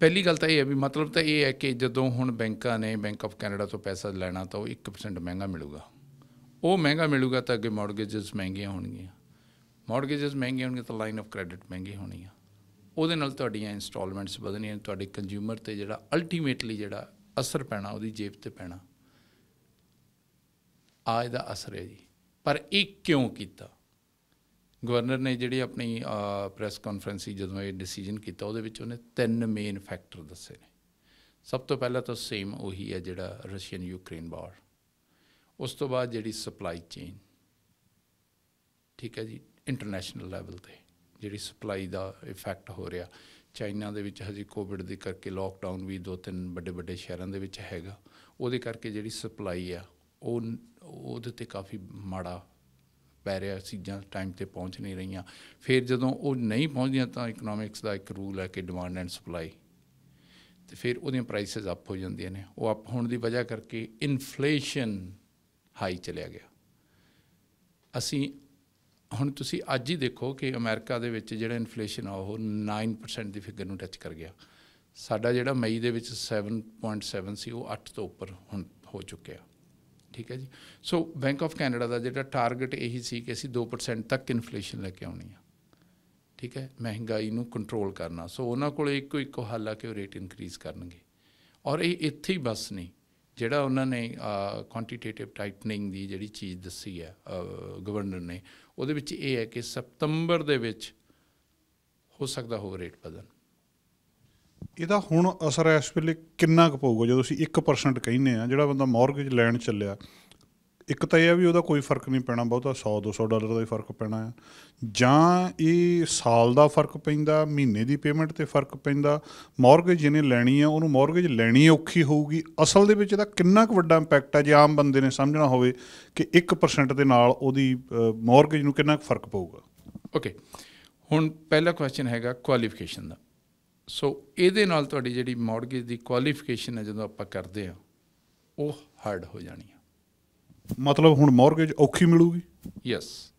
ਪਹਿਲੀ ਗੱਲ ਤਾਂ ਇਹ ਹੈ ਵੀ ਮਤਲਬ ਤਾਂ ਇਹ ਹੈ ਕਿ ਜਦੋਂ ਹੁਣ ਬੈਂਕਾਂ ਨੇ ਬੈਂਕ ਆਫ ਕੈਨੇਡਾ ਤੋਂ ਪੈਸਾ ਲੈਣਾ ਤਾਂ ਉਹ 1% ਮਹਿੰਗਾ ਮਿਲੂਗਾ। ਉਹ ਮਹਿੰਗਾ ਮਿਲੂਗਾ ਤਾਂ ਅੱਗੇ ਮਾਰਗੇजेस ਮਹਿੰਗੀਆਂ ਹੋਣਗੀਆਂ। ਮਾਰਗੇजेस ਮਹਿੰਗੀਆਂ ਹੋਣਗੀਆਂ ਤਾਂ ਲਾਈਨ ਆਫ ਕ੍ਰੈਡਿਟ ਮਹਿੰਗੀ ਹੋਣੀ ਆ। ਉਹਦੇ ਨਾਲ ਤੁਹਾਡੀਆਂ ਇਨਸਟਾਲਮੈਂਟਸ ਵਧਣੀਆਂ, ਤੁਹਾਡੇ ਕੰਜ਼ਿਊਮਰ ਤੇ ਜਿਹੜਾ ਅਲਟੀਮੇਟਲੀ ਜਿਹੜਾ ਅਸਰ ਪੈਣਾ, ਉਹਦੀ ਜੇਬ ਤੇ ਪੈਣਾ। ਆ ਇਹਦਾ ਅਸਰ ਹੈ ਜੀ। ਪਰ ਇਹ ਕਿਉਂ ਕੀਤਾ? ਗਵਰਨਰ ਨੇ ਜਿਹੜੀ ਆਪਣੀ ਪ੍ਰੈਸ ਕਾਨਫਰੰਸ ਜਦੋਂ ਇਹ ਡਿਸੀਜਨ ਕੀਤਾ, ਉਹਦੇ ਵਿੱਚ ਉਹਨੇ ਤਿੰਨ ਮੇਨ ਫੈਕਟਰ ਦੱਸੇ ਨੇ। ਸਭ ਤੋਂ ਪਹਿਲਾਂ ਤਾਂ ਸੇਮ ਉਹੀ ਹੈ ਜਿਹੜਾ ਰਸ਼ੀਅਨ ਯੂਕਰੇਨ ਵਾਰ ਉਸ ਤੋਂ ਬਾਅਦ ਜਿਹੜੀ ਸਪਲਾਈ ਚੇਨ ਠੀਕ ਹੈ ਜੀ? ਇੰਟਰਨੈਸ਼ਨਲ ਲੈਵਲ ਤੇ, ਜਿਹੜੀ ਸਪਲਾਈ ਦਾ ਇਫੈਕਟ ਹੋ ਰਿਹਾ। ਚਾਈਨਾ ਦੇ ਵਿੱਚ ਹਜੇ ਕੋਵਿਡ ਦੇ ਕਰਕੇ ਲੋਕਡਾਊਨ ਵੀ ਦੋ ਤਿੰਨ ਵੱਡੇ ਵੱਡੇ ਸ਼ਹਿਰਾਂ ਦੇ ਵਿੱਚ ਹੈਗਾ। ਉਹਦੇ ਕਰਕੇ ਜਿਹੜੀ ਸਪਲਾਈ ਆ, ਉਹ ਉਹਦੇ ਤੇ ਕਾਫੀ ਮਾੜਾ ਪੈ ਰਿਹਾ, ਚੀਜ਼ਾਂ ਟਾਈਮ ਤੇ ਪਹੁੰਚ ਨਹੀਂ ਰਹੀਆਂ। ਫਿਰ ਜਦੋਂ ਉਹ ਨਹੀਂ ਪਹੁੰਚਦੀਆਂ ਤਾਂ ਇਕਨੋਮਿਕਸ ਦਾ ਇੱਕ ਰੂਲ ਹੈ ਕਿ ਡਿਮਾਂਡ ਐਂਡ ਸਪਲਾਈ ਤੇ ਫਿਰ ਉਹਦੀਆਂ ਪ੍ਰਾਈਸਸ ਅਪ ਹੋ ਜਾਂਦੀਆਂ ਨੇ। ਉਹ ਅਪ ਹੋਣ ਦੀ ਵਜ੍ਹਾ ਕਰਕੇ ਇਨਫਲੇਸ਼ਨ ਹਾਈ ਚਲਿਆ ਗਿਆ। ਅਸੀਂ ਹੁਣ ਤੁਸੀਂ ਅੱਜ ਹੀ ਦੇਖੋ ਕਿ ਅਮਰੀਕਾ ਦੇ ਵਿੱਚ ਜਿਹੜਾ ਇਨਫਲੇਸ਼ਨ ਆ, ਉਹ 9% ਦੀ ਫਿਗਰ ਨੂੰ ਟੱਚ ਕਰ ਗਿਆ। ਸਾਡਾ ਜਿਹੜਾ ਮਈ ਦੇ ਵਿੱਚ 7.7 ਸੀ, ਉਹ 8 ਤੋਂ ਉੱਪਰ ਹੁਣ ਹੋ ਚੁੱਕਿਆ। ਠੀਕ ਹੈ ਜੀ? ਸੋ ਬੈਂਕ ਆਫ ਕੈਨੇਡਾ ਦਾ ਜਿਹੜਾ ਟਾਰਗੇਟ ਇਹੀ ਸੀ ਕਿ ਅਸੀਂ 2% ਤੱਕ ਇਨਫਲੇਸ਼ਨ ਲੈ ਕੇ ਆਉਣੀ ਆ। ਠੀਕ ਹੈ? ਮਹਿੰਗਾਈ ਨੂੰ ਕੰਟਰੋਲ ਕਰਨਾ। ਸੋ ਉਹਨਾਂ ਕੋਲ ਇੱਕੋ ਇੱਕੋ ਹੱਲ ਆ ਕਿ ਉਹ ਰੇਟ ਇਨਕਰੀਜ਼ ਕਰਨਗੇ। ਔਰ ਇਹ ਇੱਥੇ ਹੀ ਬਸ ਨਹੀਂ। ਜਿਹੜਾ ਉਹਨਾਂ ਨੇ ਕੁਆਂਟੀਟੇਟਿਵ ਟਾਈਟਨਿੰਗ ਦੀ ਜਿਹੜੀ ਚੀਜ਼ ਦੱਸੀ ਹੈ ਗਵਰਨਰ ਨੇ ਉਹਦੇ ਵਿੱਚ ਇਹ ਹੈ ਕਿ ਸਤੰਬਰ ਦੇ ਵਿੱਚ ਹੋ ਸਕਦਾ ਹੋਵੇ ਰੇਟ ਵਧਣ।
ਇਹਦਾ ਹੁਣ ਅਸਰ ਇਸ ਵੇਲੇ ਕਿੰਨਾ ਕੁ ਪਊਗਾ? ਜਦੋਂ ਅਸੀਂ 1% ਕਹਿੰਨੇ ਆ ਜਿਹੜਾ ਬੰਦਾ ਮਾਰਗੇਜ ਲੈਣ ਚੱਲਿਆ ਇੱਕ ਤਾਂ ਇਹ ਆ ਵੀ ਉਹਦਾ ਕੋਈ ਫ਼ਰਕ ਨਹੀਂ ਪੈਣਾ ਬਹੁਤਾ 100 200 ਡਾਲਰ ਦਾ ਹੀ ਫ਼ਰਕ ਪੈਣਾ ਆ। ਜਾਂ ਇਹ ਸਾਲ ਦਾ ਫ਼ਰਕ ਪੈਂਦਾ, ਮਹੀਨੇ ਦੀ ਪੇਮੈਂਟ ਤੇ ਫ਼ਰਕ ਪੈਂਦਾ ਮਾਰਗੇਜ ਜਿਹਨੇ ਲੈਣੀ ਆ, ਉਹਨੂੰ ਮਾਰਗੇਜ ਲੈਣੀ ਔਖੀ ਹੋਊਗੀ। ਅਸਲ ਦੇ ਵਿੱਚ ਇਹਦਾ ਕਿੰਨਾ ਕੁ ਵੱਡਾ ਇੰਪੈਕਟ ਆ ਜੇ ਆਮ ਬੰਦੇ ਨੇ ਸਮਝਣਾ ਹੋਵੇ ਕਿ 1% ਦੇ ਨਾਲ ਉਹਦੀ ਮਾਰਗੇਜ ਨੂੰ ਕਿੰਨਾ ਕੁ ਫ਼ਰਕ ਪਊਗਾ।
ਓਕੇ ਹੁਣ ਪਹਿਲਾ ਕੁਐਸਚਨ ਹੈਗਾ ਕੁਆਲੀਫਿਕੇਸ਼ਨ ਦਾ। ਸੋ ਇਹਦੇ ਨਾਲ ਤੁਹਾਡੀ ਜਿਹੜੀ ਮਾਰਗੇਜ ਦੀ ਕੁਆਲੀਫਿਕੇਸ਼ਨ ਹੈ ਜਦੋਂ ਆਪਾਂ ਕਰਦੇ ਆ, ਉਹ ਹਾਰਡ ਹੋ ਜਾਣੀ ਆ।
ਮਤਲਬ ਹੁਣ ਮਾਰਗੇਜ ਔਖੀ ਮਿਲੂਗੀ?
ਯੈਸ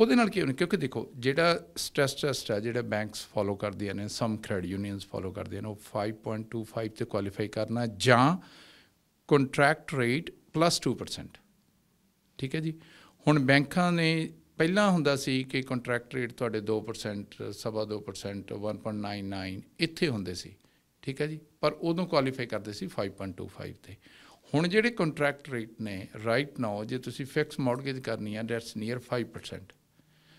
ਉਹਦੇ ਨਾਲ ਕੀ ਹੋਣਾ? ਕਿਉਂਕਿ ਦੇਖੋ, ਜਿਹੜਾ ਸਟ੍ਰੈਸ ਟੈਸਟ ਹੈ ਜਿਹੜਾ ਬੈਂਕਸ ਫੋਲੋ ਕਰਦੀਆਂ ਨੇ ਸਮ ਕ੍ਰੈਡਿਟ ਯੂਨੀਅਨਸ ਫੋਲੋ ਕਰਦੀਆਂ ਨੇ, ਉਹ 5.25 ਤੇ ਕੁਆਲੀਫਾਈ ਕਰਨਾ ਜਾਂ ਕੰਟਰੈਕਟ ਰੇਟ ਪਲੱਸ 2% ਠੀਕ ਹੈ ਜੀ? ਹੁਣ ਬੈਂਕਾਂ ਨੇ ਪਹਿਲਾਂ ਹੁੰਦਾ ਸੀ ਕਿ ਕੰਟਰੈਕਟ ਰੇਟ ਤੁਹਾਡੇ 2% ਸਵਾ 2% 1.99 ਇੱਥੇ ਹੁੰਦੇ ਸੀ। ਠੀਕ ਹੈ ਜੀ? ਪਰ ਉਦੋਂ ਕੁਆਲੀਫਾਈ ਕਰਦੇ ਸੀ 5.25 ਤੇ। ਹੁਣ ਜਿਹੜੇ ਕੰਟਰੈਕਟ ਰੇਟ ਨੇ ਰਾਈਟ ਨਾਓ ਜੇ ਤੁਸੀਂ ਫਿਕਸ ਮੌਰਗੇਜ ਕਰਨੀ ਹੈ that's near 5%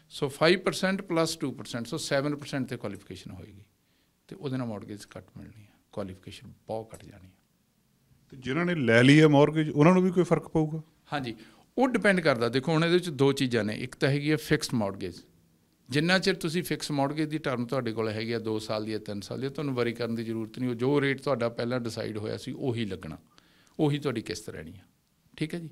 so 5% plus 2% so 7% ਤੇ ਕੁਆਲੀਫਿਕੇਸ਼ਨ ਹੋਏਗੀ। ਤੇ ਉਹਦੇ ਨਾਲ ਮੌਰਗੇਜ ਘੱਟ ਮਿਲਣੀ ਹੈ ਕੁਆਲੀਫਿਕੇਸ਼ਨ ਬਹੁਤ ਘੱਟ ਜਾਣੀ ਹੈ
ਤੇ ਜਿਨ੍ਹਾਂ ਨੇ ਲੈ ਲਈ ਹੈ ਮਾਰਗੇਜ ਉਹਨਾਂ ਨੂੰ ਵੀ ਕੋਈ ਫ਼ਰਕ ਪਊਗਾ?
ਹਾਂਜੀ ਉਹ ਡਿਪੈਂਡ ਕਰਦਾ। ਦੇਖੋ ਹੁਣ ਇਹਦੇ ਵਿੱਚ ਦੋ ਚੀਜ਼ਾਂ ਨੇ। ਇੱਕ ਤਾਂ ਹੈਗੀ ਹੈ ਫਿਕਸਡ ਮੌਰਗੇਜ ਜਿੰਨਾ ਚਿਰ ਤੁਸੀਂ ਫਿਕਸ ਮੌਰਗੇਜ ਦੀ ਟਰਮ ਤੁਹਾਡੇ ਕੋਲ ਹੈਗੀ ਆ 2 ਸਾਲ ਦੀ ਜਾਂ 3 ਸਾਲ ਦੀ ਤੁਹਾਨੂੰ ਵਰੀ ਕਰਨ ਦੀ ਜ਼ਰੂਰਤ ਨਹੀਂ। ਉਹ ਜੋ ਰੇਟ ਤੁਹਾਡਾ ਪਹਿਲਾਂ ਡਿਸਾਈਡ ਹੋਇਆ ਸੀ ਉਹੀ ਲੱਗਣਾ। ਉਹੀ ਤੁਹਾਡੀ ਕਿਸ਼ਤ ਰਹਿਣੀ ਆ। ਠੀਕ ਹੈ ਜੀ?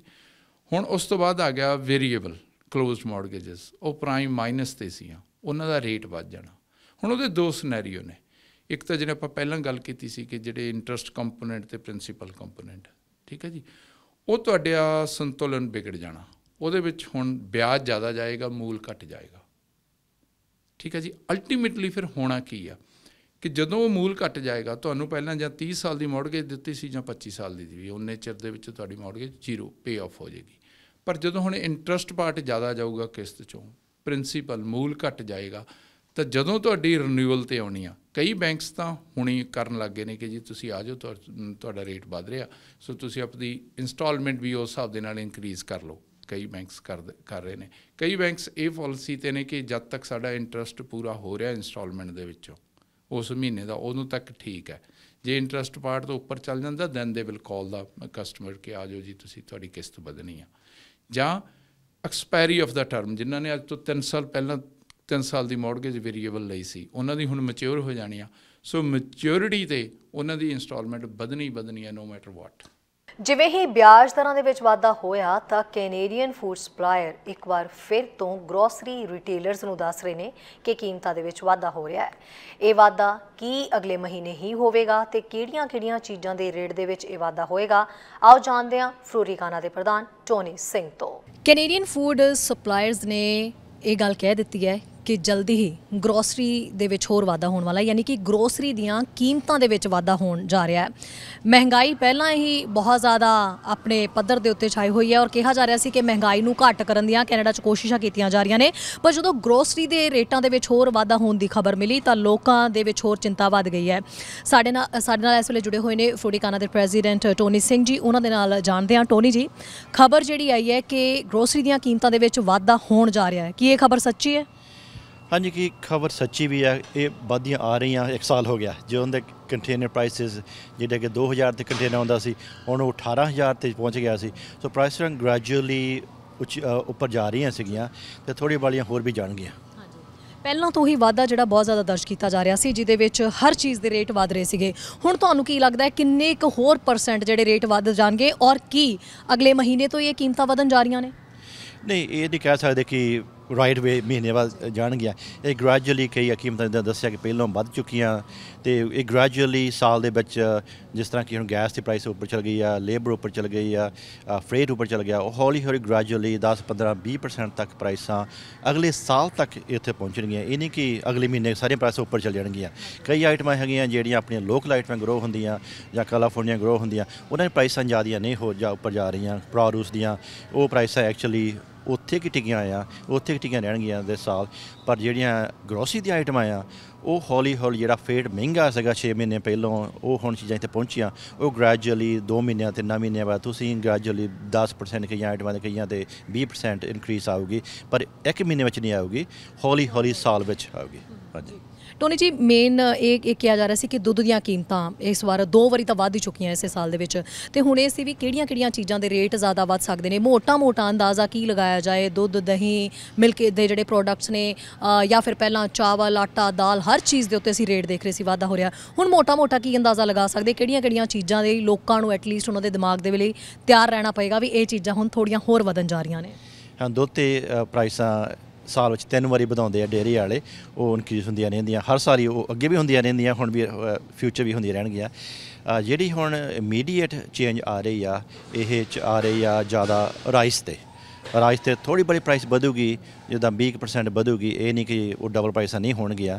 ਹੁਣ ਉਸ ਤੋਂ ਬਾਅਦ ਆ ਗਿਆ ਵੇਰੀਏਬਲ ਕਲੋਜ਼ਡ ਮੌਰਗੇजेस ਉਹ ਪ੍ਰਾਈਮ ਮਾਈਨਸ ਤੇ ਸੀ ਉਹਨਾਂ ਦਾ ਰੇਟ ਵੱਧ ਜਾਣਾ। ਹੁਣ ਉਹਦੇ ਦੋ ਸਿਨੈਰੀਓ ਨੇ। ਇੱਕ ਤਾਂ ਜਿਹੜੇ ਆਪਾਂ ਪਹਿਲਾਂ ਗੱਲ ਕੀਤੀ ਸੀ ਕਿ ਜਿਹੜੇ ਇੰਟਰਸਟ ਕੰਪੋਨੈਂਟ ਤੇ ਪ੍ਰਿੰਸੀਪਲ ਕੰਪੋਨੈਂਟ ਠੀਕ ਹੈ ਜੀ? ਉਹ ਤੁਹਾਡਾ ਸੰਤੁਲਨ ਵਿਗੜ ਜਾਣਾ। ਉਹਦੇ ਵਿੱਚ ਹੁਣ ਵਿਆਜ ਜ਼ਿਆਦਾ ਜਾਏਗਾ, ਮੂਲ ਘਟ ਜਾਏਗਾ। ਠੀਕ ਹੈ ਜੀ? ਅਲਟੀਮੇਟਲੀ ਫਿਰ ਹੋਣਾ ਕੀ ਆ? ਕਿ ਜਦੋਂ ਉਹ ਮੂਲ ਘਟ ਜਾਏਗਾ, ਤੁਹਾਨੂੰ ਪਹਿਲਾਂ ਜਾਂ 30 ਸਾਲ ਦੀ ਮੌਰਗੇਜ ਦਿੱਤੀ ਸੀ ਜਾਂ 25 ਸਾਲ ਦੀ ਵੀ ਉਹਨੇ ਚਿਰ ਦੇ ਵਿੱਚ ਤੁਹਾਡੀ ਮੌਰਗੇਜ ਜ਼ੀਰੋ ਪੇ ਆਫ ਹੋ ਜਾਏਗੀ। ਪਰ ਜਦੋਂ ਹੁਣ ਇੰਟਰਸਟ ਪਾਰਟ ਜ਼ਿਆਦਾ ਜਾਊਗਾ ਕਿਸ਼ਤ ਚੋਂ ਪ੍ਰਿੰਸੀਪਲ ਮੂਲ ਘਟ ਜਾਏਗਾ, ਤਾਂ ਜਦੋਂ ਤੁਹਾਡੀ ਰਿਨਿਊਅਲ ਤੇ ਆਉਣੀ ਆ, ਕਈ ਬੈਂਕਸ ਤਾਂ ਹੁਣੀ ਕਰਨ ਲੱਗੇ ਨੇ ਕਿ ਜੀ ਤੁਸੀਂ ਆ ਜਾਓ ਤੁਹਾਡਾ ਰੇਟ ਵਧ ਰਿਹਾ, ਸੋ ਤੁਸੀਂ ਆਪਣੀ ਇਨਸਟਾਲਮੈਂਟ ਵੀ ਉਸ ਹਿਸਾਬ ਦੇ ਨਾਲ ਇਨਕਰੀਜ਼ ਕਰ ਲਓ। ਕਈ ਬੈਂਕਸ ਕਰ ਕਰ ਰਹੇ ਨੇ। ਕਈ ਬੈਂਕਸ ਇਹ ਪਾਲਿਸੀ ਤੇ ਨੇ ਕਿ ਜਦ ਤੱਕ ਸਾਡਾ ਇੰਟਰਸਟ ਪੂਰਾ ਹੋ ਰਿਹਾ ਇਨਸਟਾਲਮੈਂਟ ਦੇ ਵਿੱਚੋਂ ਉਸ ਮਹੀਨੇ ਦਾ ਉਦੋਂ ਤੱਕ ਠੀਕ ਹੈ। ਜੇ ਇੰਟਰਸਟ ਪਾਰਟ ਤੋਂ ਉੱਪਰ ਚੱਲ ਜਾਂਦਾ then they will call the customer ਕਿ ਆ ਜਾਓ ਜੀ, ਤੁਸੀਂ ਤੁਹਾਡੀ ਕਿਸ਼ਤ ਵਧਣੀ ਆ। ਜਾਂ ਐਕਸਪਾਇਰੀ ਆਫ ਦਾ ਟਰਮ ਜਿਨ੍ਹਾਂ ਨੇ ਅੱਜ ਤੋਂ 3 ਸਾਲ ਪਹਿਲਾਂ 3 ਸਾਲ ਦੀ ਮੌਰਗੇਜ ਵੇਰੀਏਬਲ ਲਈ ਸੀ, ਉਹਨਾਂ ਦੀ ਹੁਣ ਮੈਚੁਰ ਹੋ ਜਾਣੀ ਆ। ਸੋ ਮੈਚੁਰਿਟੀ ਤੇ ਉਹਨਾਂ ਦੀ ਇਨਸਟਾਲਮੈਂਟ ਵਧਣੀ ਵਧਣੀ ਹੈ ਨੋ ਮੈਟਰ ਵਾਟ
ਜਿਵੇਂ ਹੀ ਵਿਆਜ ਦਰਾਂ ਦੇ ਵਿੱਚ ਵਾਧਾ ਹੋਇਆ ਤਾਂ ਕੈਨੇਡੀਅਨ ਫੂਡ ਸਪਲਾਇਰ ਇੱਕ ਵਾਰ ਫਿਰ ਤੋਂ ਗਰੋਸਰੀ ਰਿਟੇਲਰਸ ਨੂੰ ਦੱਸ ਰਹੇ ਨੇ ਕਿ ਕੀਮਤਾਂ ਦੇ ਵਿੱਚ ਵਾਧਾ ਹੋ ਰਿਹਾ ਹੈ। ਇਹ ਵਾਧਾ ਕੀ ਅਗਲੇ ਮਹੀਨੇ ਹੀ ਹੋਵੇਗਾ ਤੇ ਕਿਹੜੀਆਂ-ਕਿਹੜੀਆਂ ਚੀਜ਼ਾਂ ਦੇ ਰੇਟ ਦੇ ਵਿੱਚ ਇਹ ਵਾਧਾ ਹੋਏਗਾ? ਆਓ ਜਾਣਦੇ ਹਾਂ ਫਰੂਰੀਕਾਨਾ ਦੇ ਪ੍ਰਧਾਨ ਟੋਨੀ ਸਿੰਘ ਤੋਂ।
ਕੈਨੇਡੀਅਨ ਫੂਡ ਸਪਲਾਇਰਸ ਨੇ ਇਹ ਗੱਲ ਕਹਿ ਦਿੱਤੀ ਹੈ ਕਿ ਜਲਦੀ ਹੀ ਗਰੋਸਰੀ ਦੇ ਵਿੱਚ ਹੋਰ ਵਾਧਾ ਹੋਣ ਵਾਲਾ ਯਾਨੀ ਕਿ ਗਰੋਸਰੀ ਦੀਆਂ ਕੀਮਤਾਂ ਦੇ ਵਿੱਚ ਵਾਧਾ ਹੋਣ ਜਾ ਰਿਹਾ ਹੈ। ਮਹਿੰਗਾਈ ਪਹਿਲਾਂ ਹੀ ਬਹੁਤ ਜ਼ਿਆਦਾ ਆਪਣੇ ਪੱਧਰ ਦੇ ਉੱਤੇ ਛਾਈ ਹੋਈ ਹੈ ਔਰ ਕਿਹਾ ਜਾ ਰਿਹਾ ਸੀ ਕਿ ਮਹਿੰਗਾਈ ਨੂੰ ਘੱਟ ਕਰਨ ਦੀਆਂ ਕੈਨੇਡਾ 'ਚ ਕੋਸ਼ਿਸ਼ਾਂ ਕੀਤੀਆਂ ਜਾ ਰਹੀਆਂ ਨੇ। ਪਰ ਜਦੋਂ ਗਰੋਸਰੀ ਦੇ ਰੇਟਾਂ ਦੇ ਵਿੱਚ ਹੋਰ ਵਾਧਾ ਹੋਣ ਦੀ ਖਬਰ ਮਿਲੀ ਤਾਂ ਲੋਕਾਂ ਦੇ ਵਿੱਚ ਹੋਰ ਚਿੰਤਾ ਵੱਧ ਗਈ ਹੈ। ਸਾਡੇ ਨਾਲ ਸਾਡੇ ਨਾਲ ਇਸ ਵੇਲੇ ਜੁੜੇ ਹੋਏ ਨੇ ਫਰੂਡੀਕਾਨਾ ਦੇ ਪ੍ਰੈਜ਼ੀਡੈਂਟ ਟੋਨੀ ਸਿੰਘ ਜੀ, ਉਹਨਾਂ ਦੇ ਨਾਲ ਜਾਣਦੇ ਹਾਂ। ਟੋਨੀ ਜੀ, ਖਬਰ ਜਿਹੜੀ ਆਈ ਹੈ ਕਿ ਗਰੋਸਰੀ ਦੀਆਂ ਕੀਮਤਾਂ ਦੇ ਵਿੱਚ ਵਾਧਾ ਹੋਣ ਜਾ ਰਿਹਾ ਹੈ। ਕੀ ਇਹ ਖਬਰ ਸੱਚੀ ਹੈ?
ਹਾਂਜੀ ਕੀ ਖਬਰ ਸੱਚੀ ਵੀ ਹੈ ਇਹ ਵਧਦੀਆਂ ਆ ਰਹੀਆਂ 1 ਸਾਲ ਹੋ ਗਿਆ। ਜਦੋਂ ਦੇ ਕੰਟੇਨਰ ਪ੍ਰਾਈਸਸ ਜਿਹੜੇ ਕਿ 2000 ਤੇ ਕੰਟੇਨਰ ਆਉਂਦਾ ਸੀ ਹੁਣ ਉਹ 18000 ਤੇ ਪਹੁੰਚ ਗਿਆ ਸੀ। ਸੋ ਪ੍ਰਾਈਸਾਂ ਗ੍ਰੈਜੂਅਲੀ ਉੱਚ ਅ, ਉੱਪਰ ਜਾ ਰਹੀਆਂ ਸੀਗੀਆਂ ਤੇ ਥੋੜੀ ਬਾਲੀਆਂ ਹੋਰ ਵੀ ਜਾਣਗੀਆਂ।
ਪਹਿਲਾਂ ਤੋਂ ਹੀ ਵਾਧਾ ਜਿਹੜਾ ਬਹੁਤ ਜ਼ਿਆਦਾ ਦਰਜ ਕੀਤਾ ਜਾ ਰਿਹਾ ਸੀ ਜਿਹਦੇ ਵਿੱਚ ਹਰ ਚੀਜ਼ ਦੇ ਰੇਟ ਵਧ ਰਹੇ ਸੀਗੇ। ਹੁਣ ਤੁਹਾਨੂੰ ਕੀ ਲੱਗਦਾ ਹੈ ਕਿੰਨੇ ਕੁ ਹੋਰ ਪਰਸੈਂਟ ਜਿਹੜੇ ਰੇਟ ਵਧ ਜਾਣਗੇ ਔਰ ਕੀ ਅਗਲੇ ਮਹੀਨੇ ਤੋਂ ਇਹ ਕੀਮਤਾਂ ਵਧਣ ਜਾ ਰਹੀਆਂ ਨੇ?
ਨਹੀਂ ਇਹ ਨਹੀਂ ਕਹਿ ਸਕਦੇ ਕਿ ਰਾਈਟ ਵੇ ਮਹੀਨੇ ਬਾਅਦ ਜਾਣਗੀਆਂ। ਇਹ ਗ੍ਰੈਜੂਅਲੀ ਕਈ ਕੀਮਤਾਂ ਦਾ ਦੱਸਿਆ ਕਿ ਪਹਿਲਾਂ ਵੱਧ ਚੁੱਕੀਆਂ ਤੇ ਇਹ ਗ੍ਰੈਜੂਅਲੀ ਸਾਲ ਦੇ ਵਿੱਚ ਜਿਸ ਤਰ੍ਹਾਂ ਕਿ ਹੁਣ ਗੈਸ ਦੀ ਪ੍ਰਾਈਸ ਉੱਪਰ ਚਲ ਗਈ ਆ ਲੇਬਰ ਉੱਪਰ ਚਲ ਗਈ ਆ ਫਰੇਟ ਉੱਪਰ ਚਲ ਗਿਆ, ਉਹ ਹੌਲੀ ਹੌਲੀ ਗ੍ਰੈਜੂਅਲੀ 10 15 20% ਤੱਕ ਪ੍ਰਾਈਸਾਂ ਅਗਲੇ ਸਾਲ ਤੱਕ ਇੱਥੇ ਪਹੁੰਚਣਗੀਆਂ। ਇਹ ਨਹੀਂ ਕਿ ਅਗਲੇ ਮਹੀਨੇ ਸਾਰੀਆਂ ਪ੍ਰਾਈਸਾਂ ਉੱਪਰ ਚਲ ਜਾਣਗੀਆਂ। ਕਈ ਆਈਟਮਾਂ ਹੈਗੀਆਂ ਜਿਹੜੀਆਂ ਆਪਣੀਆਂ ਲੋਕਲ ਆਈਟਮਾਂ ਗਰੋ ਹੁੰਦੀਆਂ ਜਾਂ ਕੈਲੀਫੋਰਨੀਆ ਗਰੋ ਹੁੰਦੀਆਂ, ਉਹਨਾਂ ਦੀ ਪ੍ਰਾਈਸਾਂ ਜ਼ਿਆਦੀਆਂ ਨਹੀਂ ਹੋ ਜਾ, ਉੱਪਰ ਜਾ ਰਹੀਆਂ ਪ੍ਰੋਡਿਊਸ ਦੀਆਂ। ਉਹ ਪ੍ਰਾਈਸਾਂ ਐਕਚੁਅਲੀ ਉੱਥੇ ਕਿ ਟਿਕੀਆਂ ਆ ਉੱਥੇ ਕਿ ਟਿਕੀਆਂ ਰਹਿਣਗੀਆਂ ਦੇ ਸਾਲ, ਪਰ ਜਿਹੜੀਆਂ ਗਰੋਸਰੀ ਦੀਆਂ ਆਈਟਮਾਂ ਆ ਉਹ ਹੌਲੀ ਹੌਲੀ ਜਿਹੜਾ ਫੇਟ ਮਹਿੰਗਾ ਸੀਗਾ 6 ਮਹੀਨੇ ਪਹਿਲਾਂ, ਉਹ ਹੁਣ ਚੀਜ਼ਾਂ ਇੱਥੇ ਪਹੁੰਚੀਆਂ। ਉਹ ਗ੍ਰੈਜੂਅਲੀ 2 ਮਹੀਨਿਆਂ ਤੇ 9 ਮਹੀਨਿਆਂ ਬਾਅਦ ਤੁਸੀਂ ਗ੍ਰੈਜੂਅਲੀ 10% ਕਈਆਂ ਆਈਟਮਾਂ ਦੇ, ਕਈਆਂ ਤੇ 20% ਇਨਕਰੀਸ ਆਊਗੀ, ਪਰ ਇੱਕ ਮਹੀਨੇ ਵਿੱਚ ਨਹੀਂ ਆਊਗੀ, ਹੌਲੀ ਹੌਲੀ ਸਾਲ ਵਿੱਚ ਆਊਗੀ। ਹਾਂਜੀ।
ਟੋਨੀ ਜੀ ਮੇਨ ਇਹ ਇਹ ਕਿਹਾ ਜਾ ਰਿਹਾ ਸੀ ਕਿ ਦੁੱਧ ਦੀਆਂ ਕੀਮਤਾਂ ਇਸ ਵਾਰ ਦੋ ਵਾਰੀ ਤਾਂ ਵੱਧ ਹੀ ਚੁੱਕੀਆਂ ਇਸੇ ਸਾਲ ਦੇ ਵਿੱਚ। ਤੇ ਹੁਣ ਇਹ ਸੀ ਵੀ ਕਿਹੜੀਆਂ-ਕਿਹੜੀਆਂ ਚੀਜ਼ਾਂ ਦੇ ਰੇਟ ਜ਼ਿਆਦਾ ਵੱਧ ਸਕਦੇ ਨੇ? ਮੋਟਾ-ਮੋਟਾ ਅੰਦਾਜ਼ਾ ਕੀ ਲਗਾਇਆ ਜਾਏ? ਦੁੱਧ, ਦਹੀਂ ਮਿਲਕ ਦੇ ਜਿਹੜੇ ਪ੍ਰੋਡਕਟਸ ਨੇ ਜਾਂ ਫਿਰ ਪਹਿਲਾਂ ਚਾਵਲ, ਆਟਾ, ਦਾਲ, ਹਰ ਚੀਜ਼ ਦੇ ਉੱਤੇ ਅਸੀਂ ਰੇਟ ਦੇਖ ਰਹੇ ਸੀ, ਵਾਧਾ ਹੋ ਰਿਹਾ। ਹੁਣ ਮੋਟਾ-ਮੋਟਾ ਕੀ ਅੰਦਾਜ਼ਾ ਲਗਾ ਸਕਦੇ? ਕਿਹੜੀਆਂ-ਕਿਹੜੀਆਂ ਚੀਜ਼ਾਂ ਦੇ ਲੋਕਾਂ ਨੂੰ ਐਟਲੀਸਟ ਉਹਨਾਂ ਦੇ ਦਿਮਾਗ ਦੇ ਲਈ ਤਿਆਰ ਰਹਿਣਾ ਪਏਗਾ ਵੀ ਇਹ ਚੀਜ਼ਾਂ ਹੁਣ ਥੋੜੀਆਂ ਹੋਰ ਵਧਣ ਜਾ ਰਹੀਆਂ ਨੇ?
ਹਾਂ, ਦੁੱਧ ਤੇ ਪ੍ਰਾਈਸਾਂ ਸਾਲ ਵਿੱਚ ਤਿੰਨ ਵਾਰੀ ਵਧਾਉਂਦੇ ਆ ਡੇਅਰੀ ਵਾਲੇ, ਉਹ ਇਨਕਰੀਜ਼ ਹੁੰਦੀਆਂ ਰਹਿੰਦੀਆਂ, ਹਰ ਸਾਰੀ ਉਹ ਅੱਗੇ ਵੀ ਹੁੰਦੀਆਂ ਰਹਿੰਦੀਆਂ, ਹੁਣ ਵੀ ਫਿਊਚਰ ਵੀ ਹੁੰਦੀਆਂ ਰਹਿਣਗੀਆਂ। ਜਿਹੜੀ ਹੁਣ ਇਮੀਡੀਏਟ ਚੇਂਜ ਆ ਰਹੀ ਆ, ਇਹ ਚ ਆ ਰਹੀ ਆ ਜ਼ਿਆਦਾ ਰਾਈਸ ਤੇ। ਰਾਈਸ ਤੇ ਥੋੜੀ ਬੜੀ ਪ੍ਰਾਈਸ ਵਧੂਗੀ, ਜਿੱਦਾਂ 20% ਵਧੂਗੀ, ਇਹ ਨਹੀਂ ਕਿ ਉਹ ਡਬਲ ਪ੍ਰਾਈਸਾਂ ਨਹੀਂ ਹੋਣਗੀਆਂ।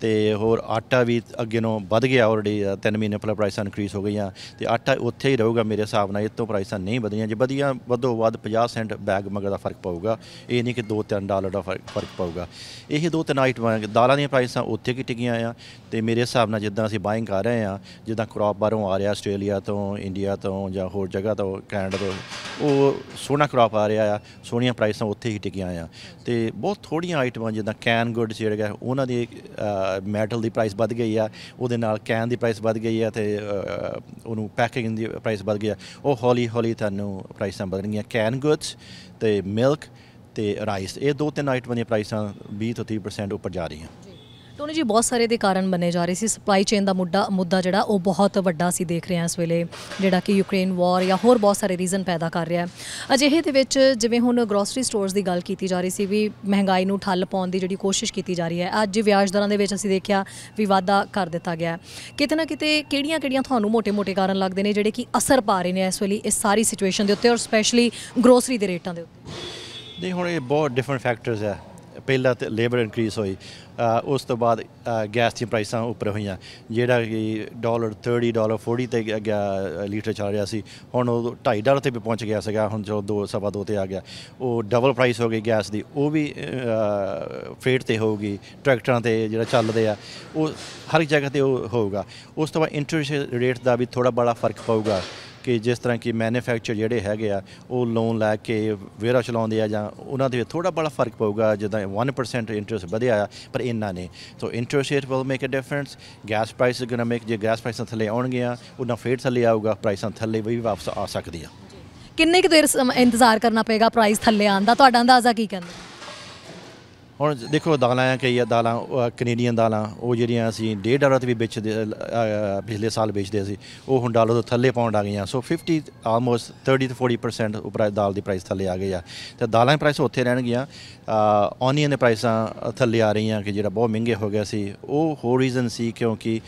ਤੇ ਹੋਰ ਆਟਾ ਵੀ ਅੱਗੇ ਨੂੰ ਵੱਧ ਗਿਆ ਆਲਰੇਡੀ 3 ਮਹੀਨੇ ਪਹਿਲਾਂ ਪ੍ਰਾਈਸਾਂ ਇਨਕਰੀਸ ਹੋ ਗਈਆਂ। ਤੇ ਆਟਾ ਉੱਥੇ ਹੀ ਰਹੂਗਾ ਮੇਰੇ ਹਿਸਾਬ ਨਾਲ, ਇਹ ਤੋਂ ਪ੍ਰਾਈਸਾਂ ਨਹੀਂ ਵਧੀਆਂ। ਜੇ ਵਧੀਆਂ, ਵੱਧੋ ਵੱਧ 50 ਸੈਂਟ ਬੈਗ ਮਗਰ ਦਾ ਫ਼ਰਕ ਪਊਗਾ। ਇਹ ਨਹੀਂ ਕਿ 2-3 ਡਾਲਰ ਦਾ ਫ਼ਰਕ ਫ਼ਰਕ ਪਊਗਾ। ਇਹ ਦੋ ਤਿੰਨ ਆਈਟਮਾਂ ਦਾਲਾਂ ਦੀਆਂ ਪ੍ਰਾਈਸਾਂ ਉੱਥੇ ਕੀ ਟਿਕੀਆਂ ਆ। ਤੇ ਮੇਰੇ ਹਿਸਾਬ ਨਾਲ ਜਿੱਦਾਂ ਅਸੀਂ ਬਾਇੰਗ ਕਰ ਰਹੇ ਆ, ਜਿੱਦਾਂ ਕ੍ਰੌਪ ਬਾਹਰੋਂ ਆ ਰਿਹਾ, ਆਸਟ੍ਰੇਲੀਆ ਤੋਂ, ਇੰਡੀਆ ਤੋਂ ਜਾਂ ਹੋਰ ਜਗ੍ਹਾ ਤੋਂ, ਕੈਨੇਡਾ ਤੋਂ, ਉਹ ਸੋਹਣਾ ਕ੍ਰੌਪ ਆ ਰਿਹਾ ਆ। ਸੋਹਣੀਆਂ ਪ੍ਰਾਈਸਾਂ ਉੱਥੇ ਹੀ ਟਿਕੀਆਂ ਆ ਤੇ ਬਹੁਤ ਥੋੜੀਆਂ ਆਈਟਮਾਂ ਜਿੱਦਾਂ ਕੈਨ ਗੁੱਡਸ ਜਿਹੜੇ ਆ, ਉਹਨਾਂ ਦੀ ਮੈਟਲ ਦੀ ਪ੍ਰਾਈਸ ਵੱਧ ਗਈ ਆ, ਉਹਦੇ ਨਾਲ ਕੈਨ ਦੀ ਪ੍ਰਾਈਸ ਵੱਧ ਗਈ ਆ ਤੇ ਉਹਨੂੰ ਪੈਕੇਜਿੰਗ ਦੀ ਪ੍ਰਾਈਸ ਵੱਧ ਗਈ ਆ। ਉਹ ਹੌਲੀ ਹੌਲੀ ਤੁਹਾਨੂੰ ਪ੍ਰਾਈਸਾਂ ਵਧਣਗੀਆਂ। ਕੈਨ ਗੁੱਡਸ ਤੇ ਮਿਲਕ ਤੇ ਰਾਈਸ ਇਹ ਦੋ ਤਿੰਨ ਆਈਟਮਾਂ ਦੀਆਂ ਪ੍ਰਾਈਸਾਂ 20 ਤੋਂ 30% ਉੱਪਰ ਜਾ ਰਹੀਆਂ।
ਟੋਨੀ ਜੀ ਬਹੁਤ ਸਾਰੇ ਦੇ ਕਾਰਨ ਬਣੇ ਜਾ ਰਹੇ ਸੀ। ਸਪਲਾਈ ਚੇਨ ਦਾ ਮੁੱਦਾ ਮੁੱਦਾ ਜਿਹੜਾ, ਉਹ ਬਹੁਤ ਵੱਡਾ ਸੀ ਦੇਖ ਰਹੇ ਹਾਂ ਇਸ ਵੇਲੇ, ਜਿਹੜਾ ਕਿ ਯੂਕਰੇਨ ਵਾਰ ਜਾਂ ਹੋਰ ਬਹੁਤ ਸਾਰੇ ਰੀਜ਼ਨ ਪੈਦਾ ਕਰ ਰਿਹਾ ਹੈ। ਅਜਿਹੇ ਦੇ ਵਿੱਚ ਜਿਵੇਂ ਹੁਣ ਗਰੋਸਰੀ ਸਟੋਰਸ ਦੀ ਗੱਲ ਕੀਤੀ ਜਾ ਰਹੀ ਸੀ ਵੀ ਮਹਿੰਗਾਈ ਨੂੰ ਠੱਲ ਪਾਉਣ ਦੀ ਜਿਹੜੀ ਕੋਸ਼ਿਸ਼ ਕੀਤੀ ਜਾ ਰਹੀ ਹੈ, ਅੱਜ ਵਿਆਜ ਦਰਾਂ ਦੇ ਵਿੱਚ ਅਸੀਂ ਦੇਖਿਆ ਵੀ ਵਾਧਾ ਕਰ ਦਿੱਤਾ ਗਿਆ ਕਿਤੇ ਨਾ ਕਿਤੇ ਕਿਹੜੀਆਂ-ਕਿਹੜੀਆਂ ਤੁਹਾਨੂੰ ਮੋਟੇ ਮੋਟੇ ਕਾਰਨ ਲੱਗਦੇ ਨੇ ਜਿਹੜੇ ਕਿ ਅਸਰ ਪਾ ਰਹੇ ਨੇ ਇਸ ਵੇਲੇ ਇਸ ਸਾਰੀ ਸਿਚੁਏਸ਼ਨ ਦੇ ਉੱਤੇ, ਔਰ ਸਪੈਸ਼ਲੀ ਗਰੋਸਰੀ ਦੇ ਰੇਟਾਂ ਦੇ ਉੱਤੇ?
ਨਹੀਂ, ਹੁਣ ਇਹ ਬਹੁਤ ਡਿਫਰੈਂਟ ਫੈਕਟਰਸ ਹੈ। ਪਹਿਲਾਂ ਤੇ ਲੇਬਰ ਇਨਕਰੀਸ ਹੋਈ ਉਸ ਤੋਂ ਬਾਅਦ ਗੈਸ ਦੀਆਂ ਪ੍ਰਾਈਸਾਂ ਉੱਪਰ ਹੋਈਆਂ। ਜਿਹੜਾ ਕਿ ਡਾਲਰ 30 ਡਾਲਰ 40 ਤੇ ਗਿਆ- ਲੀਟਰ ਚੱਲ ਰਿਹਾ ਸੀ, ਹੁਣ ਉਹ 2.5 ਡਾਲਰ ਤੇ ਵੀ ਪਹੁੰਚ ਗਿਆ ਸੀਗਾ, ਹੁਣ ਜੋ 2 ਸਵਾ ਦੋ ਤੇ ਆ ਗਿਆ। ਉਹ ਡਬਲ ਪ੍ਰਾਈਸ ਹੋ ਗਈ ਗੈਸ ਦੀ, ਉਹ ਵੀ ਫਰੇਟ ਤੇ ਹੋਊਗੀ, ਟਰੈਕਟਰਾਂ ਤੇ ਜਿਹੜਾ ਚੱਲਦੇ ਆ, ਉਹ ਹਰ ਇੱਕ ਜਗ੍ਹਾ ਤੇ ਉਹ ਹੋਊਗਾ। ਉਸ ਤੋਂ ਬਾਅਦ ਇੰਟਰਸਟ ਰੇਟ ਦਾ ਵੀ ਥੋੜਾ ਬੜਾ ਫ਼ਰਕ ਪਊਗਾ। ਕਿ ਜਿਸ ਤਰ੍ਹਾਂ ਕਿ ਮੈਨੂਫੈਕਚਰ ਜਿਹੜੇ ਹੈਗੇ ਆ, ਉਹ ਲੋਨ ਲੈ ਕੇ ਵੇਰਾ ਚਲਾਉਂਦੇ ਆ ਜਾਂ ਉਹਨਾਂ ਦੇ ਥੋੜਾ ਬੜਾ ਫ਼ਰਕ ਪਊਗਾ, ਜਿੱਦਾਂ 1% ਇੰਟਰਸਟ ਵਧਿਆ ਆ, ਪਰ ਇੰਨਾ ਨਹੀਂ। So interest rate will make a difference gas price is gonna make ਜੇ ਗੈਸ ਪ੍ਰਾਈਸਾਂ ਥੱਲੇ ਆਉਣਗੀਆਂ, ਉਹਨਾਂ ਫੇਰ ਥੱਲੇ ਆਊਗਾ ਪ੍ਰਾਈਸਾਂ ਥੱਲੇ ਵੀ ਵਾਪਸ ਆ ਸਕਦੀਆਂ।
ਕਿੰਨੇ ਕੁ ਦੇਰ ਇੰਤਜ਼ਾਰ ਕਰਨਾ ਪਏਗਾ ਪ੍ਰਾਈਸ ਥੱਲੇ ਆਉਣ ਦਾ? ਤੁਹਾਡਾ ਅੰਦਾਜ਼ਾ ਕੀ ਕਹਿੰਦਾ?
ਹੁਣ ਦੇਖੋ ਦਾਲਾਂ ਆ ਕਈ ਆ, ਦਾਲਾਂ, ਉਹ ਕੈਨੇਡੀਅਨ ਦਾਲਾਂ, ਉਹ ਜਿਹੜੀਆਂ ਅਸੀਂ 1.5 ਡਾਲਰ ਤੇ ਵੀ ਵੇਚਦੇ ਪਿਛਲੇ ਸਾਲ ਵੇਚਦੇ ਸੀ, ਉਹ ਹੁਣ ਡਾਲਰ ਤੋਂ ਥੱਲੇ ਪਾਉਣ ਆ ਗਈਆਂ। ਸੋ 50 ਆਲਮੋਸਟ 30 ਤੋਂ 40% ਉੱਪਰ, ਦਾਲ ਦੀ ਪ੍ਰਾਈਸ ਥੱਲੇ ਆ ਗਈ ਆ। ਤੇ ਦਾਲਾਂ ਦੀ ਪ੍ਰਾਈਸ ਉੱਥੇ ਰਹਿਣਗੀਆਂ ਔਨੀਅਨ ਦੇ ਪ੍ਰਾਈਸਾਂ ਥੱਲੇ ਆ ਰਹੀਆਂ ਕਿ ਜਿਹੜਾ ਬਹੁਤ ਮਹਿੰਗੇ ਹੋ ਗਿਆ ਸੀ। ਉਹ ਹੋਰ ਰੀਜ਼ਨ ਸੀ ਕਿਉਂਕਿ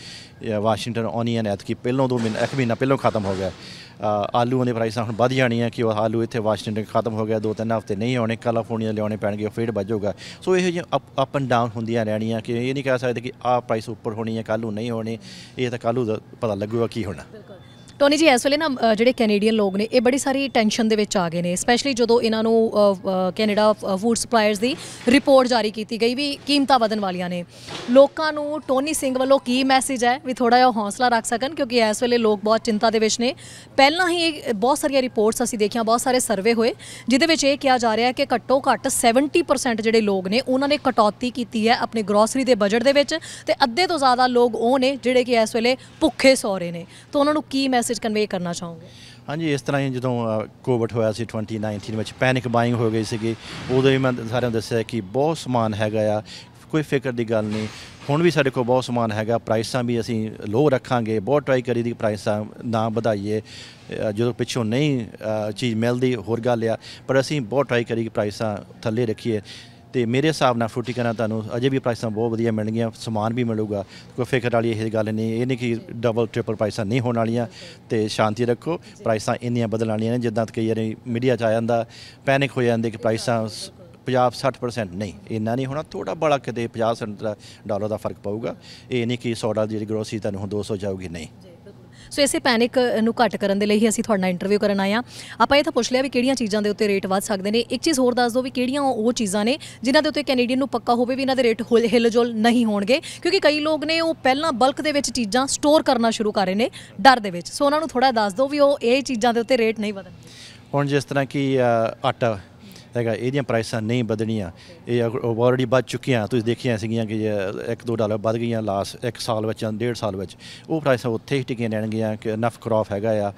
ਵਾਸ਼ਿੰਗਟਨ ਔਨੀਅਨ ਐਤਕੀ ਪਹਿਲੋਂ ਦੋ ਮਹੀਨਾ, ਇੱਕ ਮਹੀਨਾ ਪਹਿਲੋਂ ਖਤਮ ਹੋ ਗਿਆ। ਆਲੂਆਂ ਦੇ ਪ੍ਰਾਈਸਾਂ ਹੁਣ ਵੱਧ ਜਾਣੀਆਂ ਕਿ ਉਹ ਆਲੂ ਇੱਥੇ ਵਾਸ਼ਿੰਗਟਨ ਖਤਮ ਹੋ ਗਿਆ, ਦੋ ਤਿੰਨ ਹਫ਼ਤੇ ਨਹੀਂ ਆਉਣੇ ਕੈਲੀਫੋਰਨੀਆ ਲਿਆਉਣੇ ਪੈਣਗੇ, ਉਹ ਫਿਰ ਵੱਜੂਗਾ ਸੋ ਇਹੋ ਜਿਹੀਆਂ ਅਪ ਐਂਡ ਡਾਊਨ ਹੁੰਦੀਆਂ ਰਹਿਣੀਆਂ ਕਿ ਇਹ ਨਹੀਂ ਕਹਿ ਸਕਦੇ ਕਿ ਆਹ ਪ੍ਰਾਈਸ ਉੱਪਰ ਹੋਣੀ ਹੈ, ਕੱਲ੍ਹ ਨੂੰ ਨਹੀਂ ਹੋਣੀ, ਇਹ ਤਾਂ ਕੱਲ੍ਹ ਨੂੰ ਪਤਾ ਲੱਗੂਗਾ ਕੀ ਹੋਣਾ।
ਟੋਨੀ ਜੀ, ਇਸ ਵੇਲੇ ਨਾ ਜਿਹੜੇ ਕੈਨੇਡੀਅਨ ਲੋਕ ਨੇ, ਇਹ ਬੜੀ ਸਾਰੀ ਟੈਨਸ਼ਨ ਦੇ ਵਿੱਚ ਆ ਗਏ ਨੇ ਸਪੈਸ਼ਲੀ ਜਦੋਂ ਇਹਨਾਂ ਨੂੰ ਕੈਨੇਡਾ ਫੂਡ ਸਪਲਾਇਰਸ ਦੀ ਰਿਪੋਰਟ ਜਾਰੀ ਕੀਤੀ ਗਈ ਵੀ ਕੀਮਤਾਂ ਵਧਣ ਵਾਲੀਆਂ ਨੇ। ਲੋਕਾਂ ਨੂੰ ਟੋਨੀ ਸਿੰਘ ਵੱਲੋਂ ਕੀ ਮੈਸੇਜ ਹੈ ਵੀ ਥੋੜਾ ਜਿਹਾ ਹੌਸਲਾ ਰੱਖ ਸਕਣ, ਕਿਉਂਕਿ ਇਸ ਵੇਲੇ ਲੋਕ ਬਹੁਤ ਚਿੰਤਾ ਦੇ ਵਿੱਚ ਨੇ। ਪਹਿਲਾਂ ਹੀ ਇਹ ਬਹੁਤ ਸਾਰੀਆਂ ਰਿਪੋਰਟਸ ਅਸੀਂ ਦੇਖੀਆਂ, ਬਹੁਤ ਸਾਰੇ ਸਰਵੇ ਹੋਏ, ਜਿਹਦੇ ਵਿੱਚ ਇਹ ਕਿਹਾ ਜਾ ਰਿਹਾ ਕਿ ਘੱਟੋ ਘੱਟ 70% ਜਿਹੜੇ ਲੋਕ ਨੇ, ਉਹਨਾਂ ਨੇ ਕਟੌਤੀ ਕੀਤੀ ਹੈ ਆਪਣੀ ਗਰੋਸਰੀ ਦੇ ਬਜਟ ਦੇ ਵਿੱਚ ਤੇ ਅੱਧੇ ਤੋਂ ਜ਼ਿਆਦਾ ਲੋਕ ਉਹ ਨੇ ਜਿਹੜੇ ਕਿ ਇਸ ਵੇਲੇ ਭੁੱਖੇ ਸੌ ਰਹੇ ਨੇ। ਤਾਂ ਉਹਨਾਂ ਨੂੰ ਕੀ ਮੈਸੇਜ ਕਨਵੇ ਕਰਨਾ ਚਾਹੋਗੇ?
ਹਾਂਜੀ, ਇਸ ਤਰ੍ਹਾਂ ਹੀ ਜਦੋਂ ਕੋਵਿਡ ਹੋਇਆ ਸੀ 2019 ਵਿੱਚ ਪੈਨਿਕ ਬਾਇੰਗ ਹੋ ਗਈ ਸੀਗੀ, ਉਦੋਂ ਹੀ ਮੈਂ ਸਾਰਿਆਂ ਨੂੰ ਦੱਸਿਆ ਕਿ ਬਹੁਤ ਸਮਾਨ ਹੈਗਾ ਆ, ਕੋਈ ਫਿਕਰ ਦੀ ਗੱਲ ਨਹੀਂ। ਹੁਣ ਵੀ ਸਾਡੇ ਕੋਲ ਬਹੁਤ ਸਮਾਨ ਹੈਗਾ ਪ੍ਰਾਈਸਾਂ ਵੀ ਅਸੀਂ ਲੋ ਰੱਖਾਂਗੇ, ਬਹੁਤ ਟਰਾਈ ਕਰੀ ਦੀ ਪ੍ਰਾਈਸਾਂ ਨਾ ਵਧਾਈਏ। ਜਦੋਂ ਪਿੱਛੋਂ ਨਹੀਂ ਚੀਜ਼ ਮਿਲਦੀ, ਹੋਰ ਗੱਲ ਆ, ਪਰ ਅਸੀਂ ਬਹੁਤ ਟਰਾਈ ਕਰੀ ਕਿ ਪ੍ਰਾਈਸਾਂ ਥੱਲੇ ਰੱਖੀਏ। ਤੇ ਮੇਰੇ ਹਿਸਾਬ ਨਾਲ ਫਰੂਟੀ ਕਰਾਂ, ਤੁਹਾਨੂੰ ਅਜੇ ਵੀ ਪ੍ਰਾਈਸਾਂ ਬਹੁਤ ਵਧੀਆ ਮਿਲਣਗੀਆਂ, ਸਮਾਨ ਵੀ ਮਿਲੂਗਾ। ਕੋਈ ਫਿਕਰ ਵਾਲੀ ਇਹ ਗੱਲ ਨਹੀਂ, ਇਹ ਨਹੀਂ ਕਿ ਡਬਲ ਟ੍ਰਿਪਲ ਪ੍ਰਾਈਸਾਂ ਨਹੀਂ ਹੋਣ ਵਾਲੀਆਂ ਤੇ ਸ਼ਾਂਤੀ ਰੱਖੋ। ਪ੍ਰਾਈਸਾਂ ਇੰਨੀਆਂ ਬਦਲਣ ਵਾਲੀਆਂ ਨੇ, ਜਿੱਦਾਂ ਕਈ ਵਾਰੀ ਮੀਡੀਆ 'ਚ ਆ ਜਾਂਦਾ ਪੈਨਿਕ ਹੋ ਜਾਂਦੇ ਕਿ ਪ੍ਰਾਈਸਾਂ 50 60% ਨਹੀਂ, ਇੰਨਾ ਨਹੀਂ ਹੋਣਾ। ਥੋੜਾ ਬੜਾ ਕਿਤੇ 50 ਸੈਂਟ ਡਾਲਰ ਦਾ ਫ਼ਰਕ ਪਊਗਾ। ਇਹ ਨਹੀਂ ਕਿ 100 ਡਾਲਰ ਦੀ ਗਰੋਸਰੀ ਤੁਹਾਨੂੰ ਹੁਣ 200 ਜਾਊਗੀ, ਨਹੀਂ।
ਸੋ ਇਸੇ ਪੈਨਿਕ ਨੂੰ ਘੱਟ ਕਰਨ ਦੇ ਲਈ ਹੀ ਅਸੀਂ ਤੁਹਾਡੇ ਨਾਲ ਇੰਟਰਵਿਊ ਕਰਨ ਆਏ ਹਾਂ। ਆਪਾਂ ਇਹ ਤਾਂ ਪੁੱਛ ਲਿਆ ਵੀ ਕਿਹੜੀਆਂ ਚੀਜ਼ਾਂ ਦੇ ਉੱਤੇ ਰੇਟ ਵੱਧ ਸਕਦੇ ਨੇ। ਇੱਕ ਚੀਜ਼ ਹੋਰ ਦੱਸ ਦਿਓ ਵੀ ਕਿਹੜੀਆਂ ਉਹ ਚੀਜ਼ਾਂ ਨੇ ਜਿਨ੍ਹਾਂ ਦੇ ਉੱਤੇ ਕੈਨੇਡੀਅਨ ਨੂੰ ਪੱਕਾ ਹੋਵੇ ਵੀ ਇਹਨਾਂ ਦੇ ਰੇਟ ਹਿਲਜੁਲ ਨਹੀਂ ਹੋਣਗੇ। ਕਿਉਂਕਿ ਕਈ ਲੋਕ ਨੇ ਉਹ ਪਹਿਲਾਂ ਬਲਕ ਦੇ ਵਿੱਚ ਚੀਜ਼ਾਂ ਸਟੋਰ ਕਰਨਾ ਸ਼ੁਰੂ ਕਰ ਰਹੇ ਨੇ ਡਰ ਦੇ ਵਿੱਚ। ਸੋ ਉਹਨਾਂ ਨੂੰ ਥੋੜਾ ਦੱਸ ਦਿਓ ਵੀ ਉਹ ਇਹ ਚੀਜ਼ਾਂ ਦੇ ਉੱਤੇ ਰੇਟ ਨਹੀਂ ਵਧਣ।
ਹੁਣ ਜਿਸ ਤਰ੍ਹਾਂ ਕਿ ਆਟਾ ਹੈਗਾ, ਇਹਦੀਆਂ ਪ੍ਰਾਈਸਾਂ ਨਹੀਂ ਵਧਣੀਆਂ। ਇਹ ਆਲਰੇਡੀ ਵੱਧ ਚੁੱਕੀਆਂ। ਤੁਸੀਂ ਦੇਖੀਆਂ ਸੀਗੀਆਂ ਕਿ 1-2 ਡਾਲਰ ਵੱਧ ਗਈਆਂ ਲਾਸਟ ਇੱਕ ਸਾਲ ਵਿੱਚ ਜਾਂ ਡੇਢ ਸਾਲ ਵਿੱਚ। ਉਹ ਪ੍ਰਾਈਸਾਂ ਉੱਥੇ ਹੀ ਟਿਕੀਆਂ ਰਹਿਣਗੀਆਂ ਕਿ ਨਫ ਕ੍ਰੌਪ ਹੈਗਾ ਆ।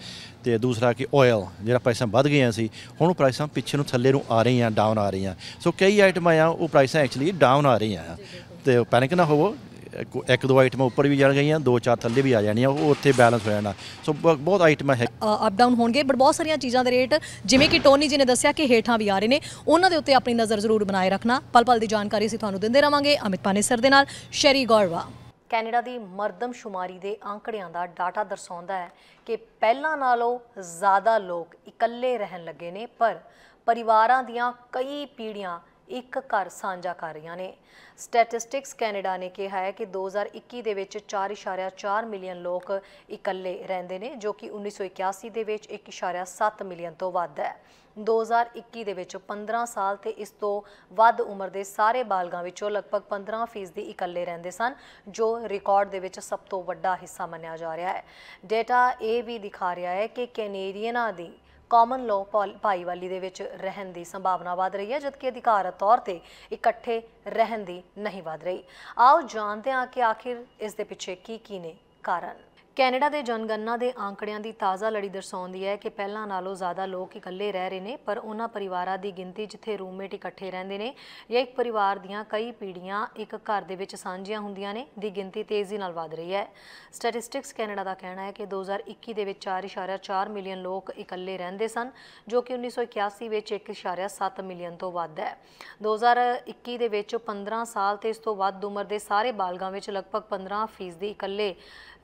ਤੇ ਦੂਸਰਾ ਕਿ ਆਇਲ ਜਿਹੜਾ ਪ੍ਰਾਈਸਾਂ ਵੱਧ ਗਈਆਂ ਸੀ, ਹੁਣ ਉਹ ਪ੍ਰਾਈਸਾਂ ਪਿੱਛੇ ਨੂੰ ਥੱਲੇ ਨੂੰ ਆ ਰਹੀਆਂ ਡਾਊਨ ਆ ਰਹੀਆਂ। ਸੋ ਕਈ ਆਈਟਮਾਂ ਆ, ਉਹ ਪ੍ਰਾਈਸਾਂ ਐਕਚੁਅਲੀ ਡਾਊਨ ਆ ਰਹੀਆਂ ਆ। ਤੇ ਪੈਨਿਕ ਨਾ ਹੋਵੋ। ਇੱਕ- ਇੱਕ ਦੋ ਆਈਟਮਾਂ ਉੱਪਰ ਵੀ ਜਾਣ ਗਈਆਂ ਦੋ ਚਾਰ ਥੱਲੇ ਵੀ ਆ ਜਾਣੀਆਂ ਉਹ ਉੱਥੇ ਬੈਲੈਂਸ ਹੋ ਜਾਣਾ। ਸੋ ਬ- ਬਹੁਤ ਆਈਟਮਾਂ ਹੈ।
ਅਪ ਡਾਊਨ ਹੋਣਗੇ ਬਟ ਬਹੁਤ ਸਾਰੀਆਂ ਚੀਜ਼ਾਂ ਦੇ ਰੇਟ ਜਿਵੇਂ ਕਿ ਟੋਨੀ ਜੀ ਨੇ ਦੱਸਿਆ ਕਿ ਹੇਠਾਂ ਵੀ ਆ ਰਹੇ ਨੇ ਉਹਨਾਂ ਦੇ ਉੱਤੇ ਆਪਣੀ ਨਜ਼ਰ ਜ਼ਰੂਰ ਬਣਾਏ ਰੱਖਣਾ। ਪਲ ਪਲ ਦੀ ਜਾਣਕਾਰੀ ਅਸੀਂ ਤੁਹਾਨੂੰ ਦਿੰਦੇ ਰਵਾਂਗੇ ਅਮਿਤ ਪਾਨੇਸਰ ਦੇ ਨਾਲ ਸ਼ੈਰੀ ਗੌਰਵਾ।
ਕੈਨੇਡਾ ਦੀ ਮਰਦਮਸ਼ੁਮਾਰੀ ਦੇ ਆંકੜਿਆਂ ਦਾ ਡਾਟਾ ਦਰਸਾਉਂਦਾ ਹੈ ਕਿ ਪਹਿਲਾਂ ਨਾਲੋਂ ਜ਼ਿਆਦਾ ਲੋਕ ਇਕੱਲੇ ਰਹਿਣ ਲੱਗੇ ਨੇ ਪਰ ਪਰਿਵਾਰਾਂ ਦੀਆਂ ਕਈ ਪੀੜ੍ਹੀਆਂ
ਇੱਕ ਘਰ ਸਾਂਝਾ ਕਰ ਰਹੀਆਂ ਨੇ। ਸਟੈਟਿਸਟਿਕਸ ਕੈਨੇਡਾ ਨੇ ਕਿਹਾ ਹੈ ਕਿ 2021 ਦੇ ਵਿੱਚ 4.4 ਮਿਲੀਅਨ ਲੋਕ ਇਕੱਲੇ ਰਹਿੰਦੇ ਨੇ, ਜੋ ਕਿ 1981 ਦੇ ਵਿੱਚ 1.7 ਮਿਲੀਅਨ ਤੋਂ ਵੱਧ ਹੈ। 2021 ਦੇ ਵਿੱਚ 15 ਸਾਲ ਤੇ ਇਸ ਤੋਂ ਵੱਧ ਉਮਰ ਦੇ ਸਾਰੇ ਬਾਲਗਾਂ ਵਿੱਚੋਂ ਲਗਭਗ 15% ਫੀਸਦੀ ਇਕੱਲੇ ਰਹਿੰਦੇ ਸਨ, ਜੋ ਰਿਕਾਰਡ ਦੇ ਵਿੱਚ ਸਭ ਤੋਂ ਵੱਡਾ ਹਿੱਸਾ ਮੰਨਿਆ ਜਾ ਰਿਹਾ ਹੈ। ਡੇਟਾ ਇਹ ਵੀ ਦਿਖਾ ਰਿਹਾ ਹੈ ਕਿ ਕੈਨੇਡੀਅਨਾਂ ਦੀ ਕਾਮਨ ਲਾਅ ਭਾਈਵਾਲੀ ਦੇ ਵਿੱਚ ਰਹਿਣ ਦੀ ਸੰਭਾਵਨਾ ਵਧ ਰਹੀ ਹੈ, ਜਦਕਿ ਅਧਿਕਾਰਤ ਤੌਰ ਤੇ ਇਕੱਠੇ ਰਹਿਣ ਦੀ ਨਹੀਂ ਵਧ ਰਹੀ। ਆਓ ਜਾਣਦੇ ਹਾਂ ਕਿ ਆਖਿਰ ਇਸ ਦੇ ਪਿੱਛੇ ਕੀ ਕੀ ਨੇ ਕਾਰਨ। ਕੈਨੇਡਾ ਦੇ ਜਨਗਣਨਾ ਦੇ ਆંકੜਿਆਂ ਦੀ ਤਾਜ਼ਾ ਲੜੀ ਦਰਸਾਉਂਦੀ ਹੈ ਕਿ ਪਹਿਲਾਂ ਨਾਲੋਂ ਜ਼ਿਆਦਾ ਲੋਕ ਇਕੱਲੇ ਰਹਿ ਰਹੇ ਨੇ, ਪਰ ਉਹਨਾਂ ਪਰਿਵਾਰਾਂ ਦੀ ਗਿਣਤੀ ਜਿੱਥੇ ਰੂਮਮੇਟ ਇਕੱਠੇ ਰਹਿੰਦੇ ਨੇ ਜਾਂ ਇੱਕ ਪਰਿਵਾਰ ਦੀਆਂ ਕਈ ਪੀੜ੍ਹੀਆਂ ਇੱਕ ਘਰ ਦੇ ਵਿੱਚ ਸਾਂਝੀਆਂ ਹੁੰਦੀਆਂ ਨੇ, ਦੀ ਗਿਣਤੀ ਤੇਜ਼ੀ ਨਾਲ ਵਧ ਰਹੀ ਹੈ। ਸਟੈਟਿਸਟਿਕਸ ਕੈਨੇਡਾ ਦਾ ਕਹਿਣਾ ਹੈ ਕਿ 2021 ਦੇ ਵਿੱਚ 4.4 ਮਿਲੀਅਨ ਲੋਕ ਇਕੱਲੇ ਰਹਿੰਦੇ ਸਨ, ਜੋ ਕਿ 1981 ਵਿੱਚ 1.7 ਮਿਲੀਅਨ ਤੋਂ ਵੱਧ ਹੈ। 2021 ਦੇ ਵਿੱਚ 15 ਸਾਲ ਤੇ ਇਸ ਤੋਂ ਵੱਧ ਉਮਰ ਦੇ ਸਾਰੇ ਬਾਲਗਾਂ ਵਿੱਚ ਲਗਭਗ 15% ਫੀਸਦੀ ਇਕੱਲੇ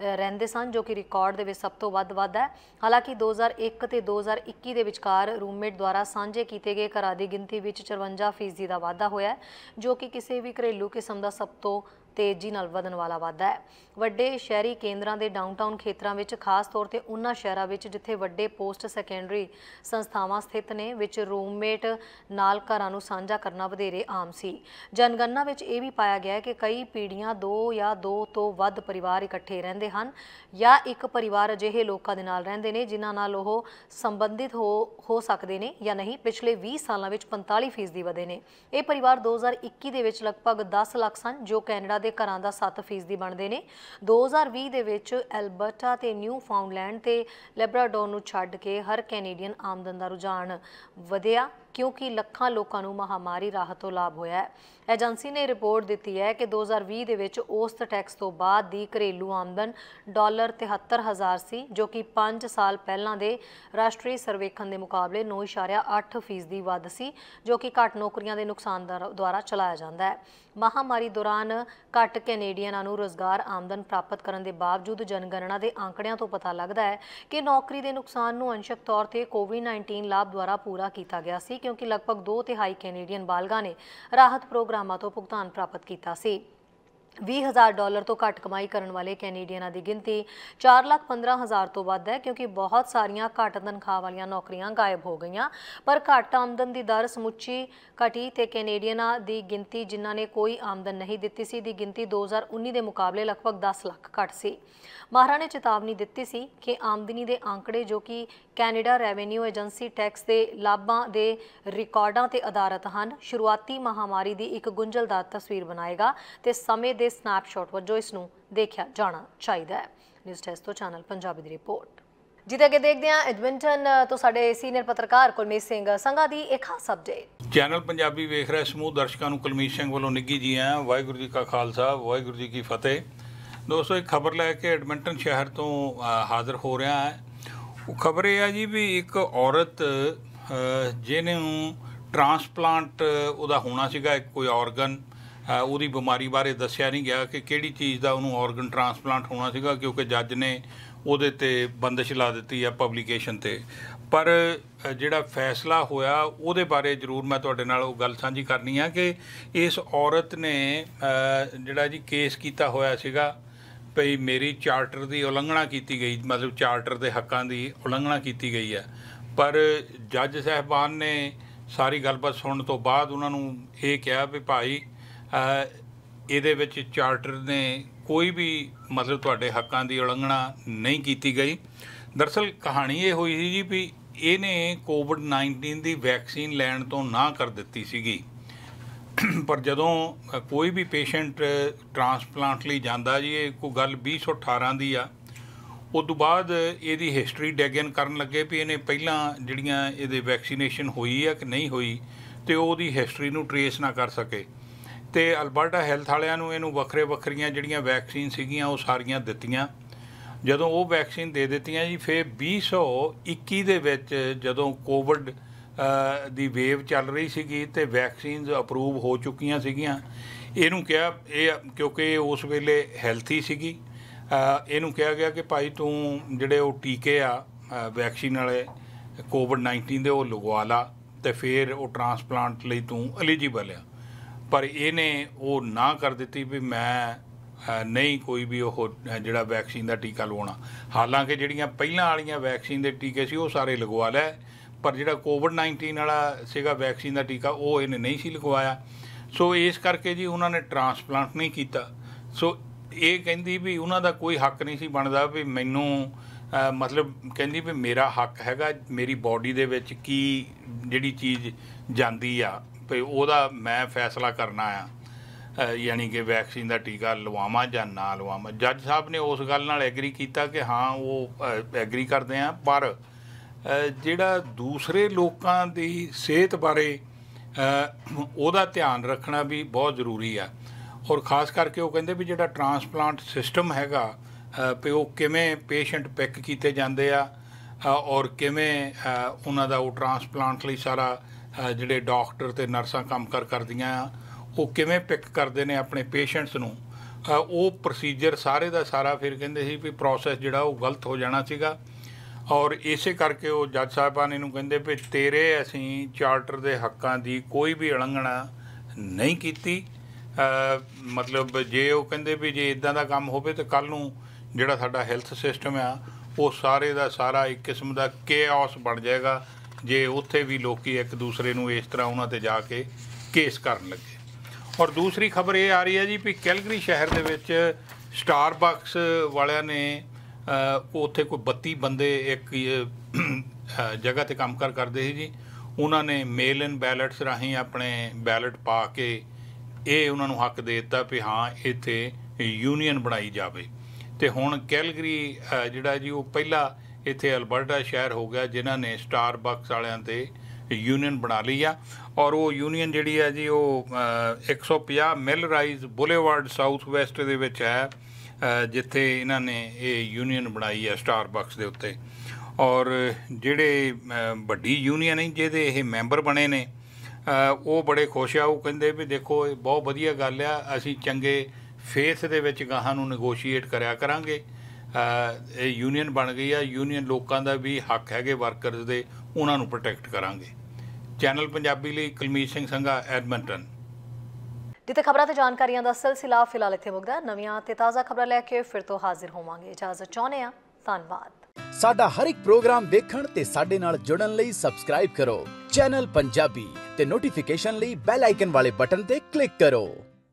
ਰਹਿੰਦੇ ਸਨ, ਜੋ ਕਿ ਰਿਕਾਰਡ ਦੇ ਵਿੱਚ ਸਭ ਤੋਂ ਵੱਧ ਵੱਧ ਹੈ। ਹਾਲਾਂਕਿ 2001 ਤੇ 2021 ਦੇ ਵਿਚਕਾਰ ਰੂਮਮੇਟ ਦੁਆਰਾ ਸਾਂਝੇ ਕੀਤੇ ਗਏ ਘਰਾਂ ਦੀ ਗਿਣਤੀ ਵਿੱਚ 54% ਫੀਸਦੀ ਦਾ ਵਾਧਾ ਹੋਇਆ ਹੈ, ਜੋ ਕਿ ਕਿਸੇ ਵੀ ਘਰੇਲੂ ਕਿਸਮ ਦਾ ਸਭ ਤੋਂ ਤੇਜ਼ੀ ਨਾਲ ਵਧਣ ਵਾਲਾ ਵਾਧਾ ਹੈ। ਵੱਡੇ ਸ਼ਹਿਰੀ ਕੇਂਦਰਾਂ ਦੇ ਡਾਊਨਟਾਊਨ ਖੇਤਰਾਂ ਵਿੱਚ ਖਾਸ ਤੌਰ ਤੇ ਉਹਨਾਂ ਸ਼ਹਿਰਾਂ ਵਿੱਚ, ਜਿੱਥੇ ਵੱਡੇ ਪੋਸਟ ਸੈਕੰਡਰੀ ਸੰਸਥਾਵਾਂ ਸਥਿਤ ਨੇ, ਵਿੱਚ ਰੂਮਮੇਟ ਨਾਲ ਘਰਾਂ ਨੂੰ ਸਾਂਝਾ ਕਰਨਾ ਵਧੇਰੇ ਆਮ ਸੀ। ਜਨਗਣਨਾ ਵਿੱਚ ਇਹ ਵੀ ਪਾਇਆ ਗਿਆ ਹੈ ਕਿ ਕਈ ਪੀੜ੍ਹੀਆਂ ਦੋ ਜਾਂ ਦੋ ਤੋਂ ਵੱਧ ਪਰਿਵਾਰ ਇਕੱਠੇ ਰਹਿੰਦੇ ਹਨ ਜਾਂ ਇੱਕ ਪਰਿਵਾਰ ਅਜਿਹੇ ਲੋਕਾਂ ਦੇ ਨਾਲ ਰਹਿੰਦੇ ਨੇ, ਜਿਨ੍ਹਾਂ ਨਾਲ ਉਹ ਸੰਬੰਧਿਤ ਹੋ ਹੋ ਸਕਦੇ ਨੇ ਜਾਂ ਨਹੀਂ। ਪਿਛਲੇ 20 ਸਾਲਾਂ ਵਿੱਚ 45% ਫੀਸਦੀ ਵਧੇ ਨੇ। ਇਹ ਪਰਿਵਾਰ 2021 ਦੇ ਵਿੱਚ ਲਗਭਗ 10 ਲੱਖ ਸਨ, ਜੋ ਕੈਨੇਡਾ ਦੇ ਘਰਾਂ ਦਾ 7% ਫੀਸਦੀ ਬਣਦੇ ਨੇ। 2020 ਦੇ ਵਿੱਚ ਐਲਬਰਟਾ ਤੇ ਨਿਊ ਫਾਊਂਡਲੈਂਡ ਤੇ ਲੈਬਰਾਡੋਰ ਨੂੰ ਛੱਡ ਕੇ ਹਰ ਕੈਨੇਡੀਅਨ ਆਮਦਨ ਦਾ ਰੁਝਾਨ ਵਧਿਆ। ਕਿਉਂਕਿ ਲੱਖਾਂ ਲੋਕਾਂ ਨੂੰ ਮਹਾਮਾਰੀ ਰਾਹਤ ਤੋਂ ਲਾਭ ਹੋਇਆ ਹੈ। ਏਜੰਸੀ ਨੇ ਰਿਪੋਰਟ ਦਿੱਤੀ ਹੈ ਕਿ 2020 ਦੇ ਵਿੱਚ ਔਸਤ ਟੈਕਸ ਤੋਂ ਬਾਅਦ ਦੀ ਘਰੇਲੂ ਆਮਦਨ ਡਾਲਰ 73000 ਸੀ, ਜੋ ਕਿ 5 ਸਾਲ ਪਹਿਲਾਂ ਦੇ ਰਾਸ਼ਟਰੀ ਸਰਵੇਖਣ ਦੇ ਮੁਕਾਬਲੇ 9.8 ਫੀਸਦੀ ਵੱਧ ਸੀ, ਜੋ ਕਿ ਘੱਟ ਨੌਕਰੀਆਂ ਦੇ ਨੁਕਸਾਨ ਦਰ- ਦੁਆਰਾ ਚਲਾਇਆ ਜਾਂਦਾ ਹੈ। ਮਹਾਮਾਰੀ ਦੌਰਾਨ ਘੱਟ ਕੈਨੇਡੀਅਨਾਂ ਨੂੰ ਰੋਜ਼ਗਾਰ ਆਮਦਨ ਪ੍ਰਾਪਤ ਕਰਨ ਦੇ ਬਾਵਜੂਦ ਜਨਗਣਨਾ ਦੇ ਆંકੜਿਆਂ ਤੋਂ ਪਤਾ ਲੱਗਦਾ ਹੈ ਕਿ ਨੌਕਰੀ ਦੇ ਨੁਕਸਾਨ ਨੂੰ ਅੰਸ਼ਕ ਤੌਰ ਤੇ ਕੋਵਿਡ-19 ਲਾਭ ਦੁਆਰਾ ਪੂਰਾ ਕੀਤਾ ਗਿਆ ਸੀ ਕਿਉਂਕਿ ਲਗਭਗ 2 ਤਿਹਾਈ ਕੈਨੇਡੀਅਨ ਬਾਲਗਾਂ ਨੇ ਰਾਹਤ ਪ੍ਰੋਗਰਾਮਾਂ ਤੋਂ ਭੁਗਤਾਨ ਪ੍ਰਾਪਤ ਕੀਤਾ ਸੀ। 20000 ਡਾਲਰ ਤੋਂ ਘੱਟ ਕਮਾਈ ਕਰਨ ਵਾਲੇ ਕੈਨੇਡੀਅਨਾਂ ਦੀ ਗਿਣਤੀ 415000 ਤੋਂ ਵੱਧ ਹੈ ਕਿਉਂਕਿ ਬਹੁਤ ਸਾਰੀਆਂ ਘੱਟ ਤਨਖਾਹ ਵਾਲੀਆਂ ਨੌਕਰੀਆਂ ਗਾਇਬ ਹੋ ਗਈਆਂ। ਪਰ ਘੱਟ ਆਮਦਨ ਦੀ ਦਰ ਸਮੁੱਚੀ ਘਟੀ ਤੇ ਕੈਨੇਡੀਅਨਾਂ ਦੀ ਗਿਣਤੀ ਜਿਨ੍ਹਾਂ ਨੇ ਕੋਈ ਆਮਦਨ ਨਹੀਂ ਦਿੱਤੀ ਸੀ, ਦੀ ਗਿਣਤੀ 2019 ਦੇ ਮੁਕਾਬਲੇ ਲਗਭਗ 10 ਲੱਖ ਘੱਟ ਸੀ। ਮਾਹਰਾਂ ਨੇ ਚੇਤਾਵਨੀ ਦਿੱਤੀ ਸੀ ਕਿ ਆਮਦਨੀ ਦੇ ਅੰਕੜੇ ਜੋ ਕਿ ਕੈਨੇਡਾ ਰੈਵਨਿਊ ਏਜੰਸੀ ਟੈਕਸ ਦੇ ਲਾਭਾਂ ਦੇ ਰਿਕਾਰਡਾਂ ਤੇ ਆਧਾਰਿਤ ਹਨ। ਸ਼ੁਰੂਆਤੀ ਮਹਾਮਾਰੀ ਦੀ ਇੱਕ ਗੁੰਝਲਦਾਰ ਤਸਵੀਰ ਬਣਾਏਗਾ ਤੇ ਸਮੇਂ ਦੇ ਸਨੈਪਸ਼ਾਟ ਵਜੋਂ ਇਸ ਨੂੰ ਦੇਖਿਆ ਜਾਣਾ ਚਾਹੀਦਾ ਹੈ। ਨਿਊਜ਼ ਟੈਸਟ ਤੋਂ ਚੈਨਲ ਪੰਜਾਬੀ ਦੀ ਰਿਪੋਰਟ। ਜਿਹਦੇ ਅੱਗੇ ਦੇਖਦੇ ਹਾਂ ਐਡਮਿੰਟਨ ਤੋਂ ਸਾਡੇ ਸੀਨੀਅਰ ਪੱਤਰਕਾਰ ਕੁਲਮੀਤ ਸਿੰਘ ਸੰਘਾ ਦੀ ਇੱਕ ਖਾਸ ਅਪਡੇਟ
ਚੈਨਲ ਪੰਜਾਬੀ ਵੇਖ ਰਹੇ, ਸਮੂਹ ਦਰਸ਼ਕਾਂ ਨੂੰ ਕੁਲਮੀਤ ਸਿੰਘ ਵੱਲੋਂ ਨਿੱਗੀ ਜੀ ਆਇਆਂ ਵਾਹਿਗੁਰੂ ਜੀ ਕਾ ਖਾਲਸਾ, ਵਾਹਿਗੁਰੂ ਜੀ ਕੀ ਫਤਿਹ। ਦੋਸਤੋ, ਇੱਕ ਖਬਰ ਲੈ ਕੇ ਐਡਮਿੰਟਨ ਸ਼ਹਿਰ ਤੋਂ ਹਾਜ਼ਰ ਹੋ ਰਿਹਾ ਹੈ। ਉਹ ਖਬਰ ਇਹ ਆ ਜੀ ਵੀ ਇੱਕ ਔਰਤ ਜਿਹਨੂੰ ਟਰਾਂਸਪਲਾਂਟ ਉਹਦਾ ਹੋਣਾ ਸੀਗਾ, ਇੱਕ ਕੋਈ ਆਰਗਨ ਉਹਦੀ ਬਿਮਾਰੀ ਬਾਰੇ ਦੱਸਿਆ ਨਹੀਂ ਗਿਆ ਕਿ ਕਿਹੜੀ ਚੀਜ਼ ਦਾ ਉਹਨੂੰ ਆਰਗਨ ਟਰਾਂਸਪਲਾਂਟ ਹੋਣਾ ਸੀਗਾ, ਕਿਉਂਕਿ ਜੱਜ ਨੇ ਉਹਦੇ ਤੇ ਬੰਦਸ਼ ਲਾ ਦਿੱਤੀ ਆ ਪਬਲੀਕੇਸ਼ਨ ਤੇ। ਪਰ ਜਿਹੜਾ ਫੈਸਲਾ ਹੋਇਆ, ਉਹਦੇ ਬਾਰੇ ਜ਼ਰੂਰ ਮੈਂ ਤੁਹਾਡੇ ਨਾਲ ਉਹ ਗੱਲ ਸਾਂਝੀ ਕਰਨੀ ਆ ਕਿ ਇਸ ਔਰਤ ਨੇ ਜਿਹੜਾ ਜੀ ਕੇਸ ਕੀਤਾ ਹੋਇਆ ਸੀਗਾ ਭਈ ਮੇਰੀ ਚਾਰਟਰ ਦੀ ਉਲੰਘਣਾ ਕੀਤੀ ਗਈ, ਮਤਲਬ ਚਾਰਟਰ ਦੇ ਹੱਕਾਂ ਦੀ ਉਲੰਘਣਾ ਕੀਤੀ ਗਈ ਹੈ। ਪਰ ਜੱਜ ਸਾਹਿਬਾਨ ਨੇ ਸਾਰੀ ਗੱਲਬਾਤ ਸੁਣਨ ਤੋਂ ਬਾਅਦ ਉਹਨਾਂ ਨੂੰ ਇਹ ਕਿਹਾ ਵੀ ਭਾਈ ਇਹਦੇ ਵਿੱਚ ਚਾਰਟਰ ਨੇ ਕੋਈ ਵੀ ਮਤਲਬ ਤੁਹਾਡੇ ਹੱਕਾਂ ਦੀ ਉਲੰਘਣਾ ਨਹੀਂ ਕੀਤੀ ਗਈ। ਦਰਅਸਲ ਕਹਾਣੀ ਇਹ ਹੋਈ ਸੀ ਜੀ ਵੀ ਇਹਨੇ ਕੋਵਿਡ 19 ਦੀ ਵੈਕਸੀਨ ਲੈਣ ਤੋਂ ਨਾ ਕਰ ਦਿੱਤੀ ਸੀਗੀ। ਪਰ ਜਦੋਂ ਕੋਈ ਵੀ ਪੇਸ਼ੈਂਟ ਟਰਾਂਸਪਲਾਂਟ ਲਈ ਜਾਂਦਾ ਜੀ, ਇਹ ਕੋਈ ਗੱਲ 2018 ਦੀ ਆ ਉਸ ਤੋਂ ਬਾਅਦ ਇਹਦੀ ਹਿਸਟਰੀ ਡੈਗਨ ਕਰਨ ਲੱਗੇ ਵੀ ਇਹਨੇ ਪਹਿਲਾਂ ਜਿਹੜੀਆਂ ਇਹਦੇ ਵੈਕਸੀਨੇਸ਼ਨ ਹੋਈ ਆ ਕਿ ਨਹੀਂ ਹੋਈ ਤੇ ਉਹਦੀ ਹਿਸਟਰੀ ਨੂੰ ਟਰੇਸ ਨਾ ਕਰ ਸਕੇ। ਤੇ ਅਲਬਰਟਾ ਹੈਲਥ ਵਾਲਿਆਂ ਨੂੰ ਇਹਨੂੰ ਵੱਖਰੇ ਵੱਖਰੀਆਂ ਜਿਹੜੀਆਂ ਵੈਕਸੀਨ ਸੀਗੀਆਂ ਉਹ ਸਾਰੀਆਂ ਦਿੱਤੀਆਂ। ਜਦੋਂ ਉਹ ਵੈਕਸੀਨ ਦੇ ਦਿੱਤੀਆਂ ਜੀ, ਫਿਰ 2021 ਦੇ ਵਿੱਚ ਜਦੋਂ ਕੋਵਿਡ ਦੀ ਵੇਵ ਚੱਲ ਰਹੀ ਸੀਗੀ ਤੇ ਵੈਕਸੀਨਸ ਅਪਰੂਵ ਹੋ ਚੁੱਕੀਆਂ ਸੀਗੀਆਂ। ਇਹਨੂੰ ਕਿਹਾ ਇਹ ਕਿਉਂਕਿ ਉਸ ਵੇਲੇ ਹੈਲਥੀ ਸੀਗੀ। ਇਹਨੂੰ ਕਿਹਾ ਗਿਆ ਕਿ ਭਾਈ ਤੂੰ ਜਿਹੜੇ ਉਹ ਟੀਕੇ ਆ ਵੈਕਸੀਨ ਵਾਲੇ ਕੋਵਿਡ 19 ਦੇ ਉਹ ਲਗਵਾ ਲਾ ਤੇ ਫਿਰ ਉਹ ਟਰਾਂਸਪਲਾਂਟ ਲਈ ਤੂੰ ਐਲੀਜੀਬਲ ਆ। ਪਰ ਇਹਨੇ ਉਹ ਨਾ ਕਰ ਦਿੱਤੀ ਵੀ ਮੈਂ ਨਹੀਂ ਕੋਈ ਵੀ ਉਹ ਜਿਹੜਾ ਵੈਕਸੀਨ ਦਾ ਟੀਕਾ ਲਵਾਉਣਾ। ਹਾਲਾਂਕਿ ਜਿਹੜੀਆਂ ਪਹਿਲਾਂ ਵਾਲੀਆਂ ਵੈਕਸੀਨ ਦੇ ਟੀਕੇ ਸੀ ਉਹ ਸਾਰੇ ਲਗਵਾ ਲਏ। ਪਰ ਜਿਹੜਾ ਕੋਵਿਡ 19 ਵਾਲਾ ਸੀਗਾ ਵੈਕਸੀਨ ਦਾ ਟੀਕਾ, ਉਹ ਇਹਨੇ ਨਹੀਂ ਸੀ ਲਗਵਾਇਆ। ਸੋ ਇਸ ਕਰਕੇ ਜੀ ਉਹਨਾਂ ਨੇ ਟਰਾਂਸਪਲਾਂਟ ਨਹੀਂ ਕੀਤਾ। ਸੋ ਇਹ ਕਹਿੰਦੀ ਵੀ ਉਹਨਾਂ ਦਾ ਕੋਈ ਹੱਕ ਨਹੀਂ ਸੀ ਬਣਦਾ ਵੀ ਮੈਨੂੰ ਮਤਲਬ ਕਹਿੰਦੀ ਵੀ ਮੇਰਾ ਹੱਕ ਹੈਗਾ, ਮੇਰੀ ਬਾਡੀ ਦੇ ਵਿੱਚ ਕੀ ਜਿਹੜੀ ਚੀਜ਼ ਜਾਂਦੀ ਆ, ਵੀ ਉਹਦਾ ਮੈਂ ਫੈਸਲਾ ਕਰਨਾ ਆ ਯਾਨੀ ਕਿ ਵੈਕਸੀਨ ਦਾ ਟੀਕਾ ਲਵਾਵਾਂ ਜਾਂ ਨਾ ਲਵਾਵਾਂ। ਜੱਜ ਸਾਹਿਬ ਨੇ ਉਸ ਗੱਲ ਨਾਲ ਐਗਰੀ ਕੀਤਾ ਕਿ ਹਾਂ, ਉਹ ਐਗਰੀ ਕਰਦੇ ਆ, ਪਰ ਜਿਹੜਾ ਦੂਸਰੇ ਲੋਕਾਂ ਦੀ ਸਿਹਤ ਬਾਰੇ ਉਹਦਾ ਧਿਆਨ ਰੱਖਣਾ ਵੀ ਬਹੁਤ ਜ਼ਰੂਰੀ ਆ। ਔਰ ਖਾਸ ਕਰਕੇ ਉਹ ਕਹਿੰਦੇ ਵੀ ਜਿਹੜਾ ਟਰਾਂਸਪਲਾਂਟ ਸਿਸਟਮ ਹੈਗਾ ਅ, ਵੀ ਉਹ ਕਿਵੇਂ ਪੇਸ਼ੈਂਟ ਪਿਕ ਕੀਤੇ ਜਾਂਦੇ ਆ ਔਰ ਕਿਵੇਂ ਉਹਨਾਂ ਦਾ ਉਹ ਟਰਾਂਸਪਲਾਂਟ ਲਈ ਸਾਰਾ ਜਿਹੜੇ ਡਾਕਟਰ ਤੇ ਨਰਸਾਂ ਕੰਮ ਕਰ ਕਰਦੀਆਂ ਆ ਉਹ ਕਿਵੇਂ ਪਿਕ ਕਰਦੇ ਨੇ ਆਪਣੇ ਪੇਸ਼ੈਂਟਸ ਨੂੰ। ਉਹ ਪ੍ਰੋਸੀਜਰ ਸਾਰੇ ਦਾ ਸਾਰਾ ਫਿਰ ਕਹਿੰਦੇ ਸੀ ਵੀ ਪ੍ਰੋਸੈਸ ਜਿਹੜਾ ਉਹ ਗਲਤ ਹੋ ਜਾਣਾ ਸੀਗਾ। ਔਰ ਇਸੇ ਕਰਕੇ ਉਹ ਜੱਜ ਸਾਹਿਬਾਨ ਇਹਨੂੰ ਕਹਿੰਦੇ ਵੀ ਤੇਰੇ ਅਸੀਂ ਚਾਰਟਰ ਦੇ ਹੱਕਾਂ ਦੀ ਕੋਈ ਵੀ ਉਲੰਘਣਾ ਨਹੀਂ ਕੀਤੀ। ਮਤਲਬ ਜੇ ਉਹ ਕਹਿੰਦੇ ਵੀ ਜੇ ਇਦਾਂ ਦਾ ਕੰਮ ਹੋਵੇ ਤਾਂ ਕੱਲ ਨੂੰ ਜਿਹੜਾ ਸਾਡਾ ਹੈਲਥ ਸਿਸਟਮ ਆ, ਉਹ ਸਾਰੇ ਦਾ ਸਾਰਾ ਇੱਕ ਕਿਸਮ ਦਾ ਕੇਆਸ ਬਣ ਜਾਏਗਾ। ਜੇ ਉੱਥੇ ਵੀ ਲੋਕੀ ਇੱਕ ਦੂਸਰੇ ਨੂੰ ਇਸ ਤਰ੍ਹਾਂ ਉਹਨਾਂ ਤੇ ਜਾ ਕੇ ਕੇਸ ਕਰਨ ਲੱਗੇ। ਔਰ ਦੂਸਰੀ ਖਬਰ ਇਹ ਆ ਰਹੀ ਹੈ ਜੀ ਵੀ ਕੈਲਗਰੀ ਸ਼ਹਿਰ ਦੇ ਵਿੱਚ ਸਟਾਰਬਕਸ ਵਾਲਿਆਂ ਨੇ ਉੱਥੇ ਕੋਈ 32 ਬੰਦੇ ਇੱਕ ਜਗ੍ਹਾ ਤੇ ਕੰਮ ਕਰ ਕਰਦੇ ਸੀ ਜੀ। ਉਹਨਾਂ ਨੇ ਮੇਲ ਇਨ ਬੈਲਟਸ ਰਾਹੀਂ ਆਪਣੇ ਬੈਲਟ ਪਾ ਕੇ ਇਹ ਉਹਨਾਂ ਨੂੰ ਹੱਕ ਦੇ ਦਿੱਤਾ ਵੀ ਹਾਂ ਇੱਥੇ ਯੂਨੀਅਨ ਬਣਾਈ ਜਾਵੇ। ਤੇ ਹੁਣ ਕੈਲਗਰੀ ਜਿਹੜਾ ਜੀ ਉਹ ਪਹਿਲਾ ਇੱਥੇ ਅਲਬਰਟਾ ਸ਼ਹਿਰ ਹੋ ਗਿਆ ਜਿਨ੍ਹਾਂ ਨੇ ਸਟਾਰਬਕਸ ਵਾਲਿਆਂ ਤੇ ਯੂਨੀਅਨ ਬਣਾ ਲਈ ਆ। ਔਰ ਉਹ ਯੂਨੀਅਨ ਜਿਹੜੀ ਹੈ ਜੀ ਉਹ ਅ, 150 Millrise boulevard south West ਦੇ ਵਿੱਚ ਹੈ। ਜਿੱਥੇ ਇਹਨਾਂ ਨੇ ਇਹ ਯੂਨੀਅਨ ਬਣਾਈ ਹੈ ਸਟਾਰਬਕਸ ਦੇ ਉੱਤੇ। ਔਰ ਜਿਹੜੇ ਵੱਡੀ ਯੂਨੀਅਨ ਹੈ ਜਿਹਦੇ ਇਹ ਮੈਂਬਰ ਬਣੇ ਨੇ ਉਹ ਬੜੇ ਖੁਸ਼ ਆ, ਉਹ ਕਹਿੰਦੇ ਵੀ ਦੇਖੋ, ਇਹ ਬਹੁਤ ਵਧੀਆ ਗੱਲ ਆ, ਅਸੀਂ ਚੰਗੇ ਫੇਸ ਦੇ ਵਿੱਚ ਗਾਹਾਂ ਨੂੰ ਨੈਗੋਸ਼ੀਏਟ ਕਰਿਆ ਕਰਾਂਗੇ। ਇਹ ਯੂਨੀਅਨ ਬਣ ਗਈ ਆ ਯੂਨੀਅਨ ਲੋਕਾਂ ਦਾ ਵੀ ਹੱਕ ਹੈਗੇ ਵਰਕਰਸ ਦੇ, ਉਹਨਾਂ ਨੂੰ ਪ੍ਰੋਟੈਕਟ ਕਰਾਂਗੇ। ਚੈਨਲ ਪੰਜਾਬੀ ਲਈ ਕੁਲਮੀਤ ਸਿੰਘ ਸੰਘਾ ਐਡਮਿੰਟਨ
ਜਿੱਥੇ ਖਬਰਾਂ ਤੇ ਜਾਣਕਾਰੀਆਂ ਦਾ ਸਿਲਸਿਲਾ ਫਿਲਹਾਲ ਇੱਥੇ ਮੁੱਕਦਾ ਨਵੀਆਂ ਤੇ ਤਾਜ਼ਾ ਖਬਰਾਂ ਲੈ ਕੇ ਫਿਰ ਤੋਂ ਹਾਜ਼ਰ ਹੋਵਾਂਗੇ। ਇਜਾਜ਼ਤ ਚਾਹੁੰਦੇ ਆ ਧੰਨਵਾਦ।
ਸਾਡਾ ਹਰ ਇੱਕ ਪ੍ਰੋਗਰਾਮ ਦੇਖਣ ਤੇ ਸਾਡੇ ਨਾਲ ਜੁੜਨ ਲਈ ਸਬਸਕ੍ਰਾਈਬ ਕਰੋ। ਚੈਨਲ ਪੰਜਾਬੀ ਤੇ ਨੋਟੀਫਿਕੇਸ਼ਨ ਲਈ ਬੈਲ ਆਈਕਨ ਵਾਲੇ ਬਟਨ ਤੇ ਕਲਿੱਕ ਕਰੋ।